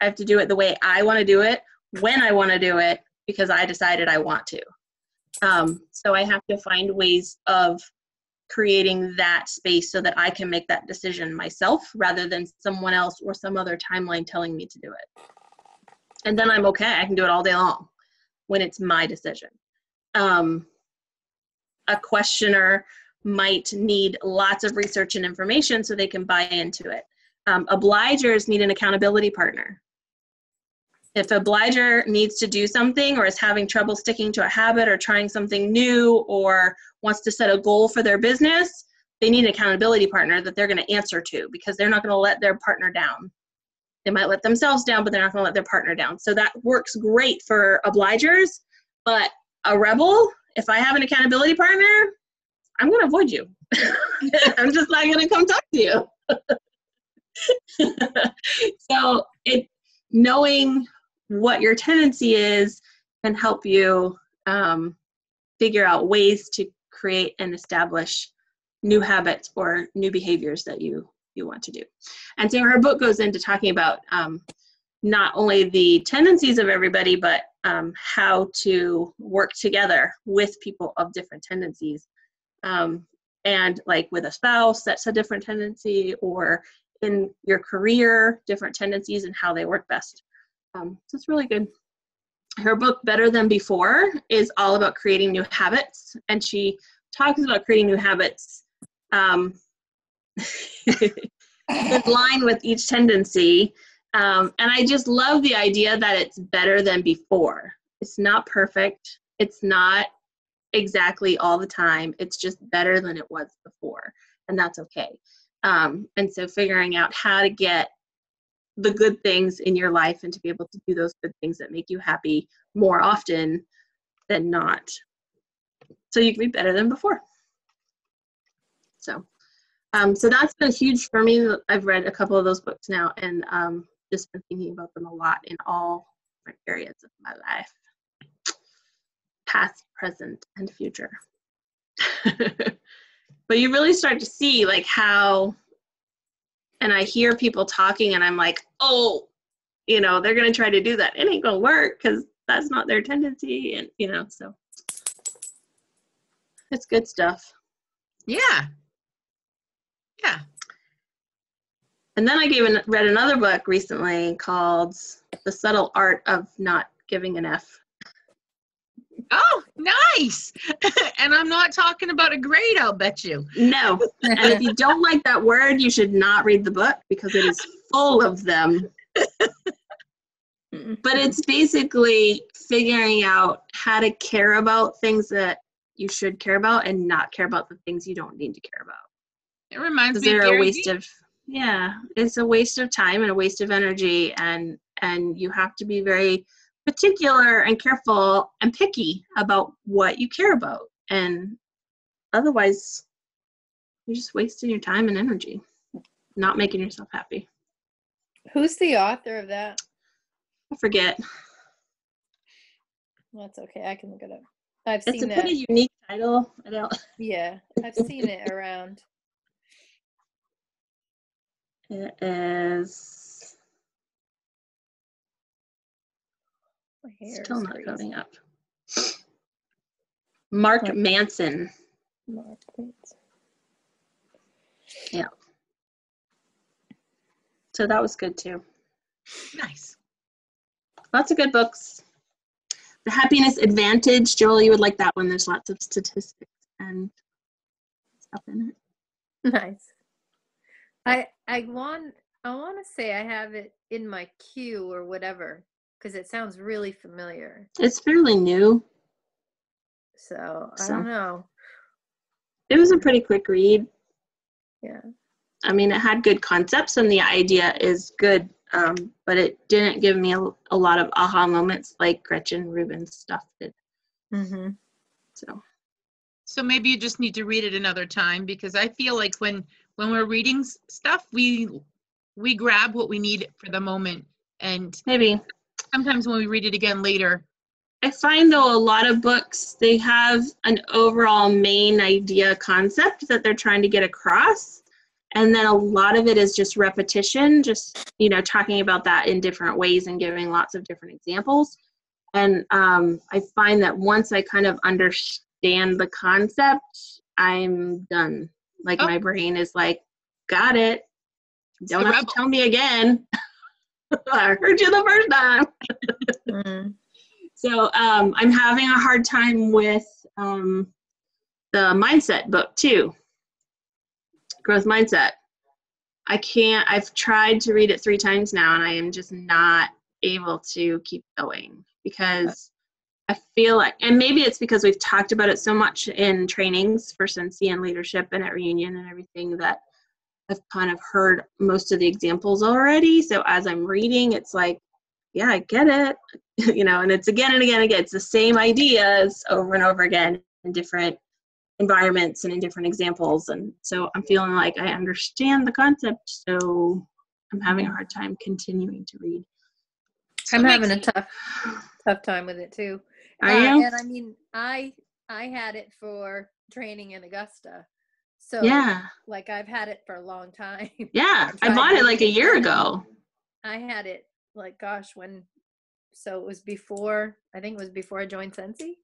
Speaker 2: I have to do it the way I want to do it, when I want to do it, because I decided I want to. Um, so I have to find ways of creating that space so that I can make that decision myself rather than someone else or some other timeline telling me to do it. And then I'm okay. I can do it all day long when it's my decision. Um, a questioner might need lots of research and information so they can buy into it. Um, obligers need an accountability partner. If obliger needs to do something or is having trouble sticking to a habit or trying something new or wants to set a goal for their business, they need an accountability partner that they're going to answer to because they're not going to let their partner down. They might let themselves down, but they're not going to let their partner down. So that works great for obligers. But a rebel, if I have an accountability partner, I'm going to avoid you. I'm just not going to come talk to you. so it knowing what your tendency is can help you um, figure out ways to create and establish new habits or new behaviors that you you want to do. And so her book goes into talking about um, not only the tendencies of everybody, but um, how to work together with people of different tendencies. Um, and like with a spouse, that's a different tendency, or in your career, different tendencies and how they work best. Um, so it's really good. Her book, Better Than Before, is all about creating new habits. And she talks about creating new habits um, in line with each tendency. Um, and I just love the idea that it's better than before. It's not perfect. It's not exactly all the time. It's just better than it was before. And that's okay. Um, and so figuring out how to get the good things in your life and to be able to do those good things that make you happy more often than not. So you can be better than before. So, um, so that's been huge for me. I've read a couple of those books now and um, just been thinking about them a lot in all different areas of my life past, present, and future. but you really start to see like how and i hear people talking and i'm like oh you know they're going to try to do that it ain't going to work because that's not their tendency and you know so it's good stuff
Speaker 1: Yeah. Yeah.
Speaker 2: and then i gave an, read another book recently called the subtle art of not giving an f
Speaker 1: Oh, nice. and I'm not talking about a grade, I'll bet you.
Speaker 2: no and if you don't like that word you should not read the book because it is full of them but it's basically figuring out how to care about things that you should care about and not care about the things you don't need to care about
Speaker 1: It reminds me of
Speaker 2: they're a waste of yeah it's a waste of time and a waste of energy and and you have to be very particular and careful and picky about what you care about and otherwise you're just wasting your time and energy not making yourself happy
Speaker 3: Who's the author of that?
Speaker 2: i forget
Speaker 3: That's okay. I can look it up. I've
Speaker 2: it's a
Speaker 3: seen that.
Speaker 2: pretty unique title i don't
Speaker 3: Yeah, I've seen it around.
Speaker 2: it is
Speaker 3: My hair
Speaker 2: still not
Speaker 3: crazy.
Speaker 2: coming up mark
Speaker 3: Mark.
Speaker 2: manson
Speaker 3: Mark Bates.
Speaker 2: Yeah So that was good too
Speaker 1: Nice.
Speaker 2: lots of good books. The Happiness Advantage, Joel, you would like that one. There's lots of statistics and stuff in it.
Speaker 3: Nice. I I want I want to say I have it in my queue or whatever because it sounds really familiar.
Speaker 2: It's fairly new.
Speaker 3: So I don't know.
Speaker 2: It was a pretty quick read.
Speaker 3: Yeah.
Speaker 2: I mean, it had good concepts and the idea is good, um, but it didn't give me a, a lot of aha moments like Gretchen Rubin's stuff did.
Speaker 3: Mm-hmm.
Speaker 2: So,
Speaker 1: So maybe you just need to read it another time because I feel like when when we're reading stuff, we we grab what we need for the moment, and
Speaker 2: maybe.
Speaker 1: Sometimes when we read it again later,
Speaker 2: I find though a lot of books, they have an overall main idea concept that they're trying to get across. And then a lot of it is just repetition, just, you know, talking about that in different ways and giving lots of different examples. And um, I find that once I kind of understand the concept, I'm done. Like
Speaker 1: Oh.
Speaker 2: my brain is like, got it. Don't have
Speaker 1: rebel.
Speaker 2: to tell me again. I heard you the first time.
Speaker 3: Mm-hmm.
Speaker 2: So um, I'm having a hard time with um, the mindset book too. Growth mindset. I can't. I've tried to read it three times now, and I am just not able to keep going because I feel like, and maybe it's because we've talked about it so much in trainings for Scentsy and leadership and at reunion and everything that I've kind of heard most of the examples already. So as I'm reading, it's like, yeah, I get it you know, and it's again and again and again. It's the same ideas over and over again in different environments and in different examples. And so I'm feeling like I understand the concept, so I'm having a hard time continuing to read.
Speaker 1: So
Speaker 3: I'm having a tough tough time with it too.
Speaker 2: Are
Speaker 3: Uh,
Speaker 2: you?
Speaker 3: And I mean, I I had it for training in Augusta, So
Speaker 2: Yeah.
Speaker 3: like I've had it for a long time.
Speaker 2: Yeah. I bought it like a year ago.
Speaker 3: I had it like gosh when so it was before I think it was before I joined Scentsy.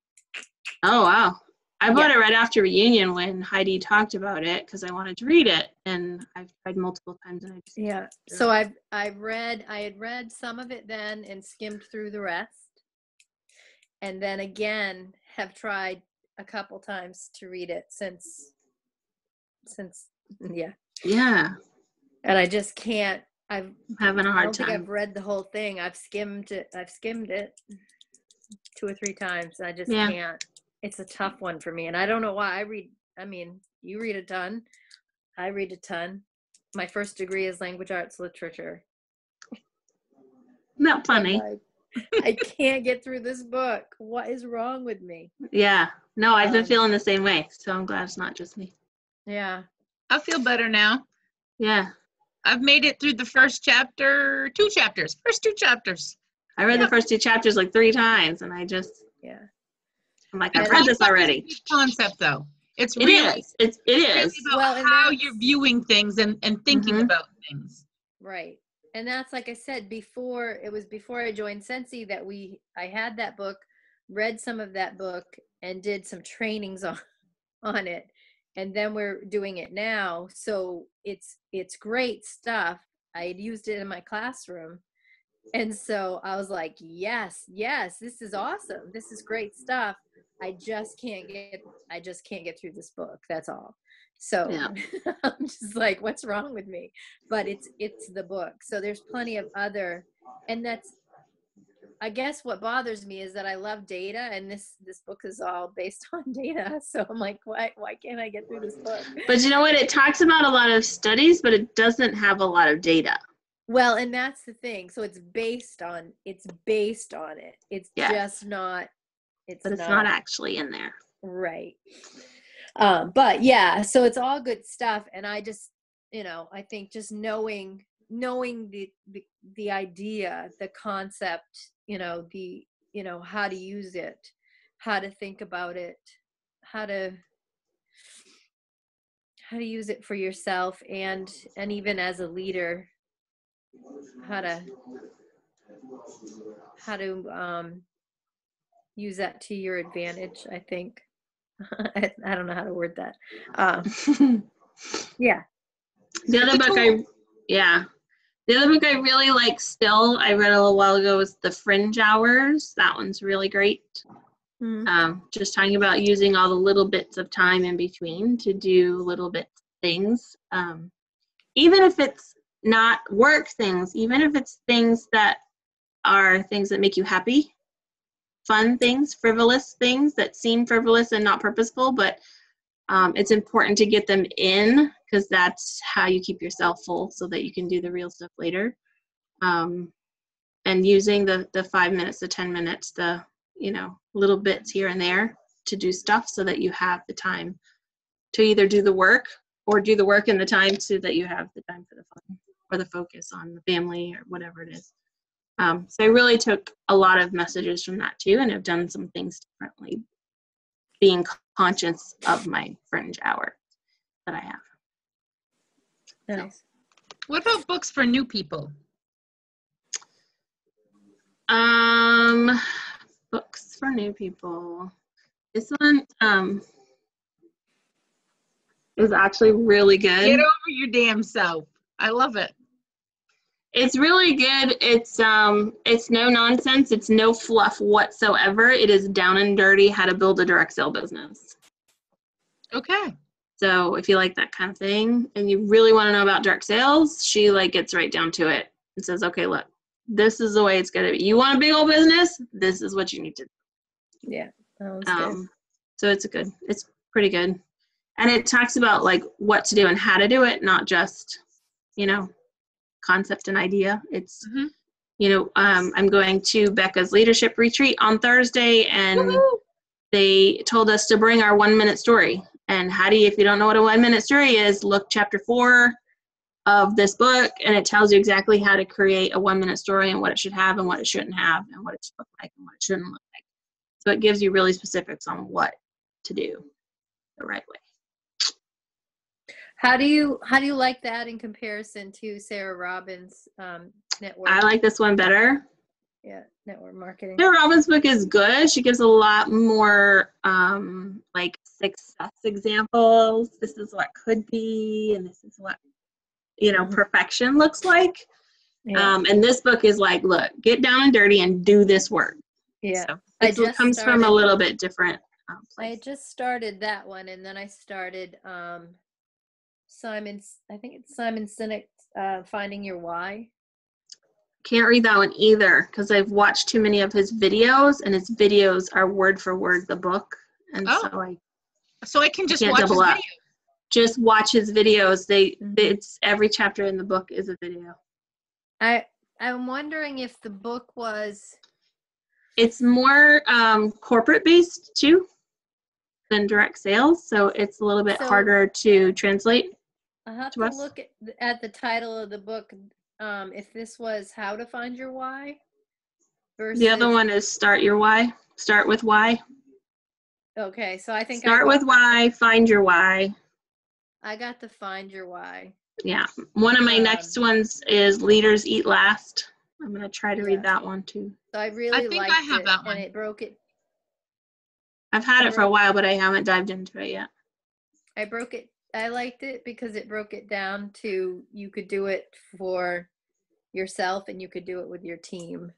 Speaker 2: Oh wow. I bought
Speaker 3: Yeah.
Speaker 2: it right after reunion when Heidi talked about it because I wanted to read it and I've tried multiple times and I just
Speaker 3: Yeah. So I've I've read I had read some of it then and skimmed through the rest. And then again have tried a couple times to read it since since yeah.
Speaker 2: yeah,
Speaker 3: And I just can't I've
Speaker 2: I'm having a
Speaker 3: I
Speaker 2: hard
Speaker 3: don't think
Speaker 2: time.
Speaker 3: I've read the whole thing. I've skimmed it. I've skimmed it two or three times. I just
Speaker 2: Yeah.
Speaker 3: can't. It's a tough one for me, and I don't know why. I read. I mean, you read a ton. I read a ton. My first degree is language arts literature.
Speaker 2: Not funny.
Speaker 3: I can't get through this book. What is wrong with me?
Speaker 2: Yeah. No, I've been
Speaker 3: Um,
Speaker 2: feeling the same way. So I'm glad it's not just me.
Speaker 3: Yeah.
Speaker 1: I feel better now.
Speaker 2: Yeah.
Speaker 1: I've made it through the first chapter, two chapters, first two chapters.
Speaker 2: I read
Speaker 1: Yeah.
Speaker 2: the first two chapters like three times and I just
Speaker 3: Yeah.
Speaker 2: I'm like, I've read
Speaker 1: Concept
Speaker 2: this
Speaker 1: is a
Speaker 2: already.
Speaker 1: Concept though. It's
Speaker 2: It
Speaker 1: really,
Speaker 2: is. It's it
Speaker 1: really about
Speaker 3: Well,
Speaker 1: how you're viewing things and, and thinking
Speaker 2: Mhm.
Speaker 1: about things.
Speaker 3: Right. And that's like I said before it was before I joined Scentsy that we I had that book, read some of that book and did some trainings on on it. And then we're doing it now. So it's it's great stuff. I had used it in my classroom. And so I was like, yes, yes, this is awesome. This is great stuff. I just can't get I just can't get through this book. That's all. So
Speaker 2: Yeah.
Speaker 3: I'm just like, what's wrong with me? But it's it's the book. So there's plenty of other and that's I guess what bothers me is that I love data and this this book is all based on data. So I'm like, why why can't I get through this book?
Speaker 2: But you know what? It talks about a lot of studies, but it doesn't have a lot of data.
Speaker 3: Well, and that's the thing. So it's based on it's based on it. It's
Speaker 2: Yeah.
Speaker 3: just not it's
Speaker 2: But it's not actually in there.
Speaker 3: right. Um, but yeah, so it's all good stuff, and I just you know I think just knowing knowing the the, the idea, the concept, you know the you know how to use it, how to think about it, how to how to use it for yourself and and even as a leader how to how to um use that to your advantage i think. I, I don't know how to word that. Um yeah.
Speaker 2: The other book I, yeah, the other book I really like still, I read a little while ago, was The Fringe Hours. That one's really great.
Speaker 3: Mhm.
Speaker 2: Um, just talking about using all the little bits of time in between to do little bits things. Um, even if it's not work things, even if it's things that are things that make you happy, fun things, frivolous things that seem frivolous and not purposeful, but um, it's important to get them in because that's how you keep yourself full so that you can do the real stuff later. Um, and using the the five minutes the ten minutes the you know little bits here and there to do stuff so that you have the time to either do the work or do the work in the time so that you have the time for the fun or the focus on the family or whatever it is. Um, so i really took a lot of messages from that too and have done some things differently being conscious of my fringe hour that I have.
Speaker 3: nice
Speaker 1: What about books for new people?
Speaker 2: Um, books for new people. This one um is actually really good.
Speaker 1: Get over your damn self. I love it.
Speaker 2: It's really good. It's um it's no nonsense. It's no fluff whatsoever. It is down and dirty how to build a direct sale business.
Speaker 1: Okay.
Speaker 2: So if you like that kind of thing and you really want to know about direct sales, she like gets right down to it and says, "Okay, look, this is the way it's gonna be. You want a big old business? This is what you need to." do."
Speaker 3: yeah that one's good.
Speaker 2: Um, so it's a good. It's pretty good, and it talks about like what to do and how to do it, not just you know concept and idea. It's
Speaker 1: Mhm.
Speaker 2: you know um, I'm going to Becca's leadership retreat on Thursday, and they told us to bring our one minute story. And how do you, if you don't know what a one minute story is, look chapter four of this book, and it tells you exactly how to create a one minute story and what it should have and what it shouldn't have and what it should look like and what it shouldn't look like. So it gives you really specifics on what to do the right way.
Speaker 3: How do you how do you like that in comparison to Sarah Robbins' um, network?
Speaker 2: I like this one better.
Speaker 3: yeah network marketing.
Speaker 2: Sarah Robbins' book is good. She gives a lot more um, like success examples. This is what could be, and this is what you know
Speaker 3: Mhm.
Speaker 2: perfection looks like.
Speaker 3: Yeah,
Speaker 2: Um, and this book is like, look, get down and dirty and do this work.
Speaker 3: yeah.
Speaker 2: So it
Speaker 3: just
Speaker 2: comes from a little bit different um,
Speaker 3: I just started that one, and then I started um, Simon's. I think it's Simon Sinek, uh, Finding Your Why.
Speaker 2: Can't read that one either because I've watched too many of his videos, and his videos are word for word the book, and
Speaker 1: Oh.
Speaker 2: so I
Speaker 1: So I can just
Speaker 2: Can't
Speaker 1: watch his
Speaker 2: double up.
Speaker 1: video.
Speaker 2: just watch his videos. They, it's every chapter in the book is a video.
Speaker 3: I I'm wondering if the book was
Speaker 2: It's more um, corporate based too than direct sales, so it's a little bit
Speaker 3: So-
Speaker 2: harder to translate.
Speaker 3: I have
Speaker 2: to
Speaker 3: to look at, at the title of the book. Um, if this was How to Find Your Why versus
Speaker 2: The other one is start your why. Start with why.
Speaker 3: Okay, so I think I
Speaker 2: Start
Speaker 3: got,
Speaker 2: with why. Find your why.
Speaker 3: I got to Find Your Why.
Speaker 2: Yeah. One of my
Speaker 3: Um,
Speaker 2: next ones is leaders eat last. I'm gonna try to
Speaker 3: Yeah.
Speaker 2: read that one too.
Speaker 3: So I really I
Speaker 1: think I have
Speaker 3: it,
Speaker 1: that one.
Speaker 3: and it broke it.
Speaker 2: I've had it for a while, but I haven't dived into it yet.
Speaker 3: I broke it. I liked it because it broke it down to you could do it for yourself and you could do it with your team.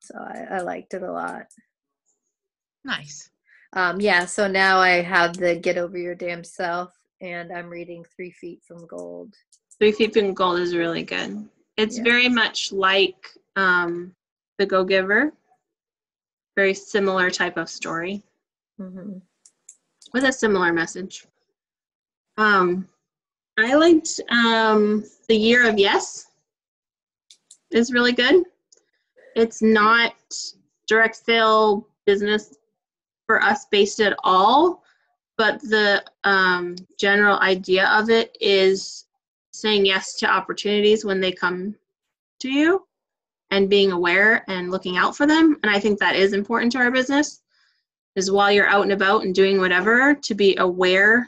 Speaker 3: So I, I liked it a lot.
Speaker 1: Nice.
Speaker 3: Um, yeah, so now I have the Get Over Your Damn Self and I'm reading Three Feet from Gold.
Speaker 2: Three Feet from Gold is really good. It's
Speaker 3: Yeah.
Speaker 2: very much like um, The Go Giver. Very similar type of story
Speaker 3: hmm
Speaker 2: with a similar message. Um, I liked um, The Year of Yes. is really good. It's not direct sale business for us based at all, but the um, general idea of it is saying yes to opportunities when they come to you and being aware and looking out for them. And I think that is important to our business is while you're out and about and doing whatever to be aware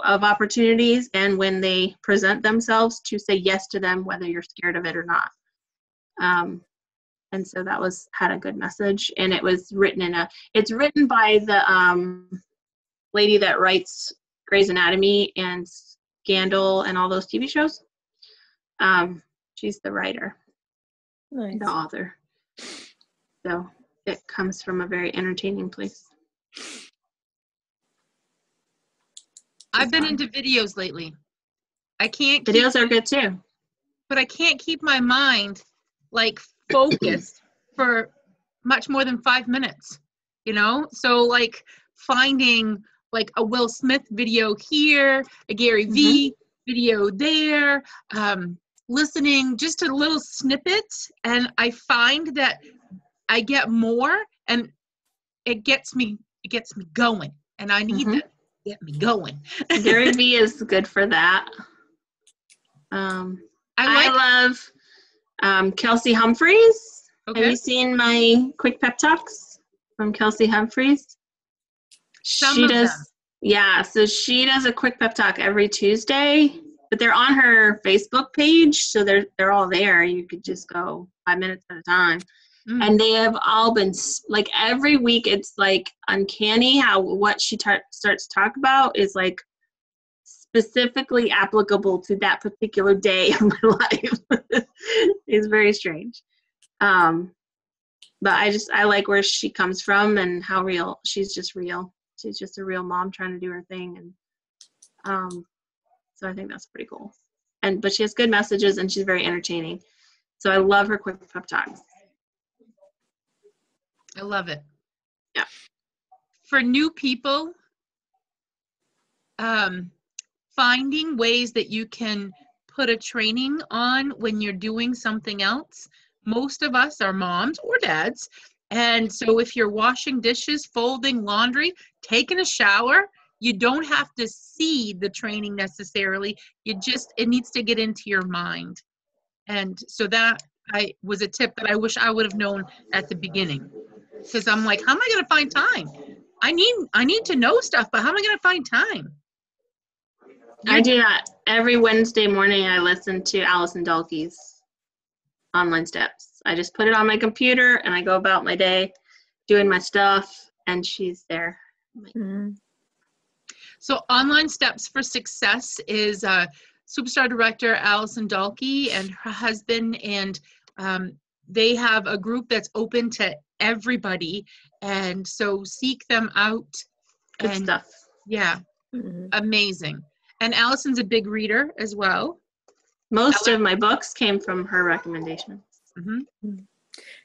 Speaker 2: of opportunities and when they present themselves to say yes to them whether you're scared of it or not. Um, and so that was had a good message and it was written in a it's written by the um, lady that writes Grey's Anatomy and Scandal and all those TV shows. Um, she's the writer
Speaker 3: Nice.
Speaker 2: the author. So it comes from a very entertaining place
Speaker 1: I've been into videos lately. I can't keep,
Speaker 2: videos are good too
Speaker 1: but I can't keep my mind like focused for much more than five minutes. You know, so like finding like a Will Smith video here, a Gary V video there, um, listening just a little snippet. and I find that I get more, and it gets me it gets me going, and I need
Speaker 2: Mhm.
Speaker 1: that get me going.
Speaker 2: Gary Vee is good for that. Um,
Speaker 1: I
Speaker 2: I, love um, Kelsey Humphreys. Have you seen my quick pep talks from Kelsey Humphreys?
Speaker 1: Some
Speaker 2: she does.
Speaker 1: them.
Speaker 2: Yeah, so she does a quick pep talk every Tuesday, but they're on her Facebook page, so they're they're all there. You could just go five minutes at a time,
Speaker 1: Mm.
Speaker 2: and they have all been like every week. It's like uncanny how what she tar- starts to talk about is like specifically applicable to that particular day of my life. it's very strange. Um, but I just I like where she comes from and how real she's just real. She's just a real mom trying to do her thing, and um, so I think that's pretty cool. And but she has good messages and she's very entertaining. So I love her quick pep talks.
Speaker 1: I love it.
Speaker 2: Yeah.
Speaker 1: For new people, um, finding ways that you can put a training on when you're doing something else. Most of us are moms or dads. And so if you're washing dishes, folding laundry, taking a shower, you don't have to see the training necessarily. You just, it needs to get into your mind. And so that I was a tip that I wish I would have known at the beginning because I'm like, how am I going to find time? I need I need to know stuff, but how am I going to find time?
Speaker 2: I do that every Wednesday morning. I listen to Allison Dalkey's online steps. I just put it on my computer and I go about my day doing my stuff, and she's there.
Speaker 3: Mhm.
Speaker 1: So online steps for success is uh, superstar director Allison Dalkey and her husband, and um, they have a group that's open to everybody. And so seek them out.
Speaker 2: Good
Speaker 1: and
Speaker 2: stuff.
Speaker 1: yeah,
Speaker 3: Mhm.
Speaker 1: amazing. And Allison's a big reader as well.
Speaker 2: Most of my books came from her recommendations.
Speaker 1: hmm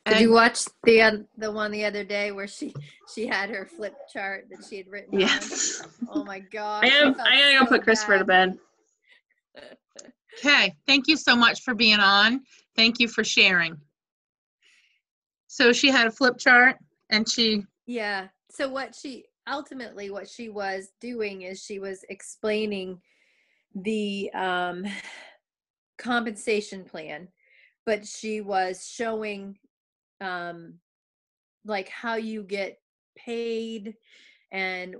Speaker 3: Did you watch the oth- the one the other day where she she had her flip chart that she had written? on?
Speaker 2: Yes.
Speaker 3: Oh my god.
Speaker 2: I am. I gotta go put Christopher to bed.
Speaker 1: Okay, thank you so much for being on. Thank you for sharing. So she had a flip chart and she,
Speaker 3: Yeah. So what she ultimately what she was doing is she was explaining the um compensation plan, but she was showing um like how you get paid and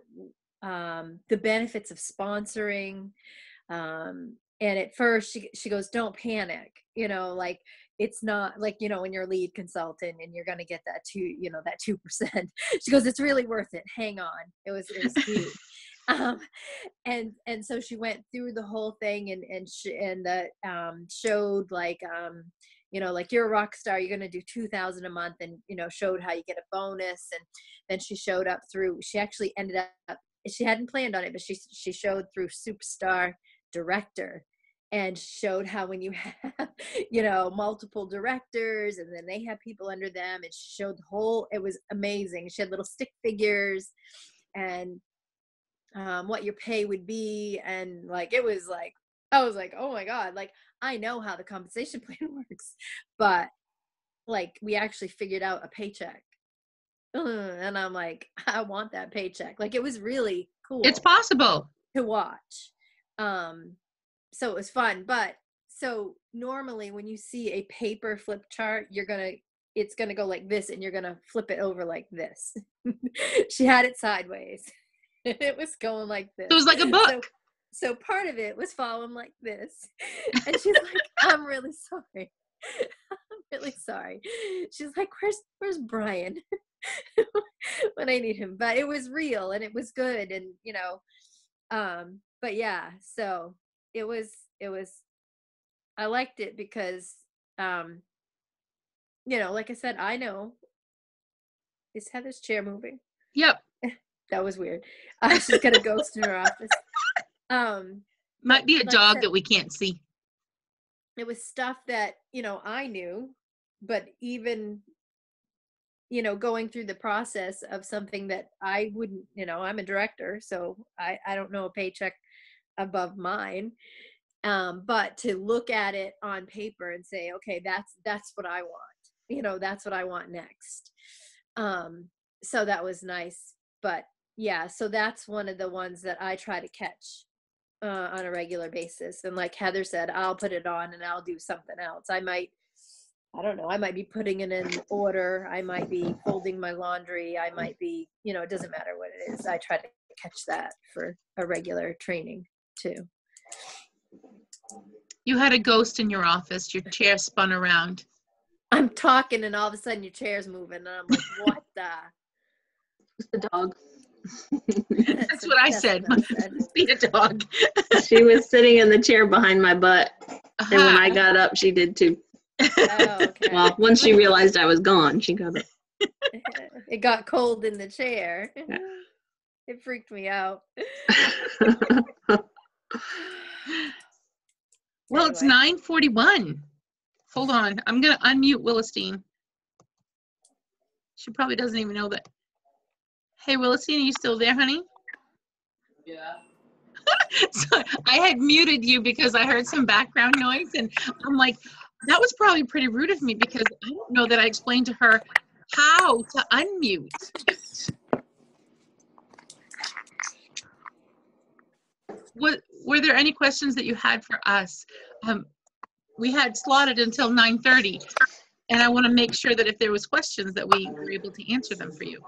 Speaker 3: um the benefits of sponsoring um and at first she she goes don't panic you know like it's not like you know when you're a lead consultant and you're going to get that two you know that two percent she goes it's really worth it. Hang on. It was it was cute um and and so she went through the whole thing and and sh- and the um showed like um you know like you're a rock star. You're going to do 2000 a month and you know showed how you get a bonus and then she showed up through she actually ended up she hadn't planned on it but she she showed through superstar director and showed how when you have you know multiple directors and then they have people under them it showed the whole it was amazing she had little stick figures and um, what your pay would be and like it was like i was like oh my god like i know how the compensation plan works but like we actually figured out a paycheck and i'm like i want that paycheck like it was really cool
Speaker 1: it's possible.
Speaker 3: to watch. Um, so it was fun. But so normally when you see a paper flip chart, you're gonna it's gonna go like this, and you're gonna flip it over like this. she had it sideways. it was going like this.
Speaker 1: It was like a
Speaker 3: So,
Speaker 1: book.
Speaker 3: so part of it was following like this, and she's like, "I'm really sorry." I'm really sorry. She's like, "Where's Where's Brian?" when I need him. But it was real and it was good, and you know, um. But yeah, so it was it was. I liked it because, um. You know, like I said, I know. Is Heather's chair moving?
Speaker 1: Yep.
Speaker 3: That was weird. Uh, she's got a ghost in her office. Um,
Speaker 1: Might be a dog that we can't see.
Speaker 3: it was stuff that you know i knew but even you know going through the process of something that i wouldn't you know i'm a director so i i don't know a paycheck above mine um but to look at it on paper and say okay that's that's what i want you know that's what i want next um so that was nice but yeah so that's one of the ones that i try to catch uh, on a regular basis. And like Heather said, I'll put it on and I'll do something else. I might, I don't know, I might be putting it in order. I might be folding my laundry. I might be, you know, it doesn't matter what it is. I try to catch that for a regular training too.
Speaker 1: You had a ghost in your office. Your chair spun around.
Speaker 3: I'm talking and all of a sudden your chair's moving and I'm like, what the?
Speaker 2: It's the dog.
Speaker 1: That's what I said.
Speaker 3: what I said.
Speaker 1: Be a dog.
Speaker 2: she was sitting in the chair behind my butt, and when I
Speaker 1: uh-huh.
Speaker 2: got up, she did too.
Speaker 3: Oh, okay.
Speaker 2: Well, once she realized I was gone, she got up.
Speaker 3: it got cold in the chair.
Speaker 2: Yeah.
Speaker 3: It freaked me out.
Speaker 1: Well, it's 941. Hold on. I'm going to unmute Willistine. She probably doesn't even know that. Hey, Willistine, are you still there, honey?
Speaker 8: Yeah.
Speaker 1: so I had muted you because I heard some background noise, and I'm like, that was probably pretty rude of me because I don't know that I explained to her how to unmute. What, were there any questions that you had for us? Um, we had slotted until 9:30, and I want to make sure that if there was questions that we were able to answer them for you.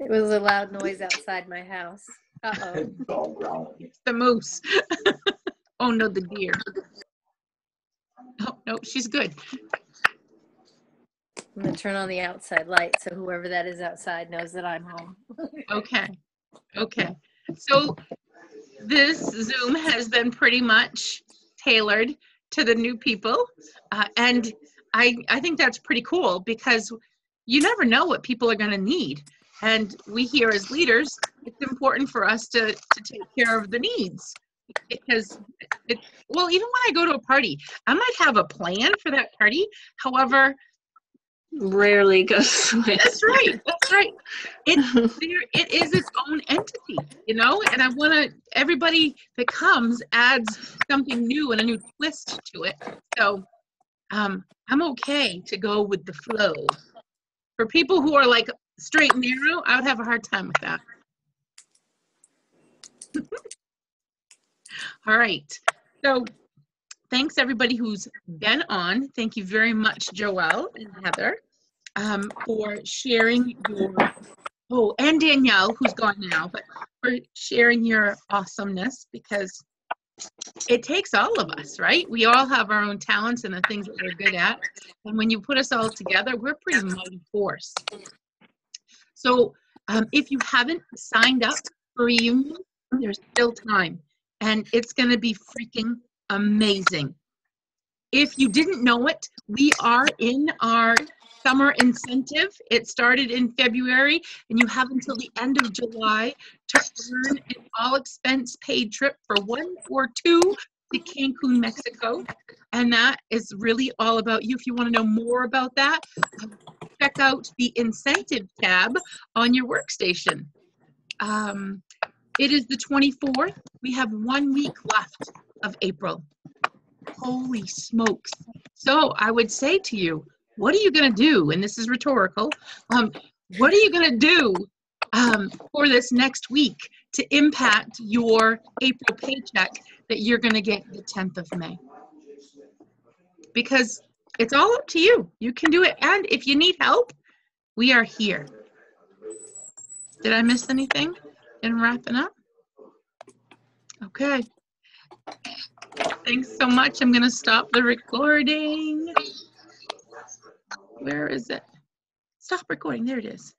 Speaker 3: It was a loud noise outside my house. Uh-oh.
Speaker 1: The moose. oh no, the deer. Oh no, she's good.
Speaker 3: I'm gonna turn on the outside light so whoever that is outside knows that I'm home.
Speaker 1: Okay, okay. So this Zoom has been pretty much tailored to the new people. Uh, and I, I think that's pretty cool because you never know what people are gonna need. And we here as leaders, it's important for us to, to take care of the needs. Because it, well, even when I go to a party, I might have a plan for that party. However,
Speaker 2: Rarely goes with.
Speaker 1: that's right. That's right. It there, it is its own entity, you know. And I want to everybody that comes adds something new and a new twist to it. So, um, I'm okay to go with the flow. For people who are like straight and narrow, I would have a hard time with that. All right. So, thanks everybody who's been on. Thank you very much, Joelle and Heather, um, for sharing your, oh, and Danielle, who's gone now, but for sharing your awesomeness because it takes all of us, right? We all have our own talents and the things that we're good at. And when you put us all together, we're pretty mighty force. So um, if you haven't signed up for reunion, there's still time. And it's going to be freaking amazing. If you didn't know it, we are in our summer incentive. It started in February, and you have until the end of July to earn an all expense paid trip for one or two to Cancun, Mexico. And that is really all about you. If you want to know more about that, check out the incentive tab on your workstation. Um, it is the 24th. We have one week left of April. Holy smokes. So I would say to you, what are you going to do? And this is rhetorical. Um, what are you going to do um, for this next week to impact your April paycheck that you're going to get the 10th of May? Because it's all up to you. You can do it. And if you need help, we are here. Did I miss anything in wrapping up? Okay. Thanks so much. I'm going to stop the recording. Where is it? Stop recording. There it is.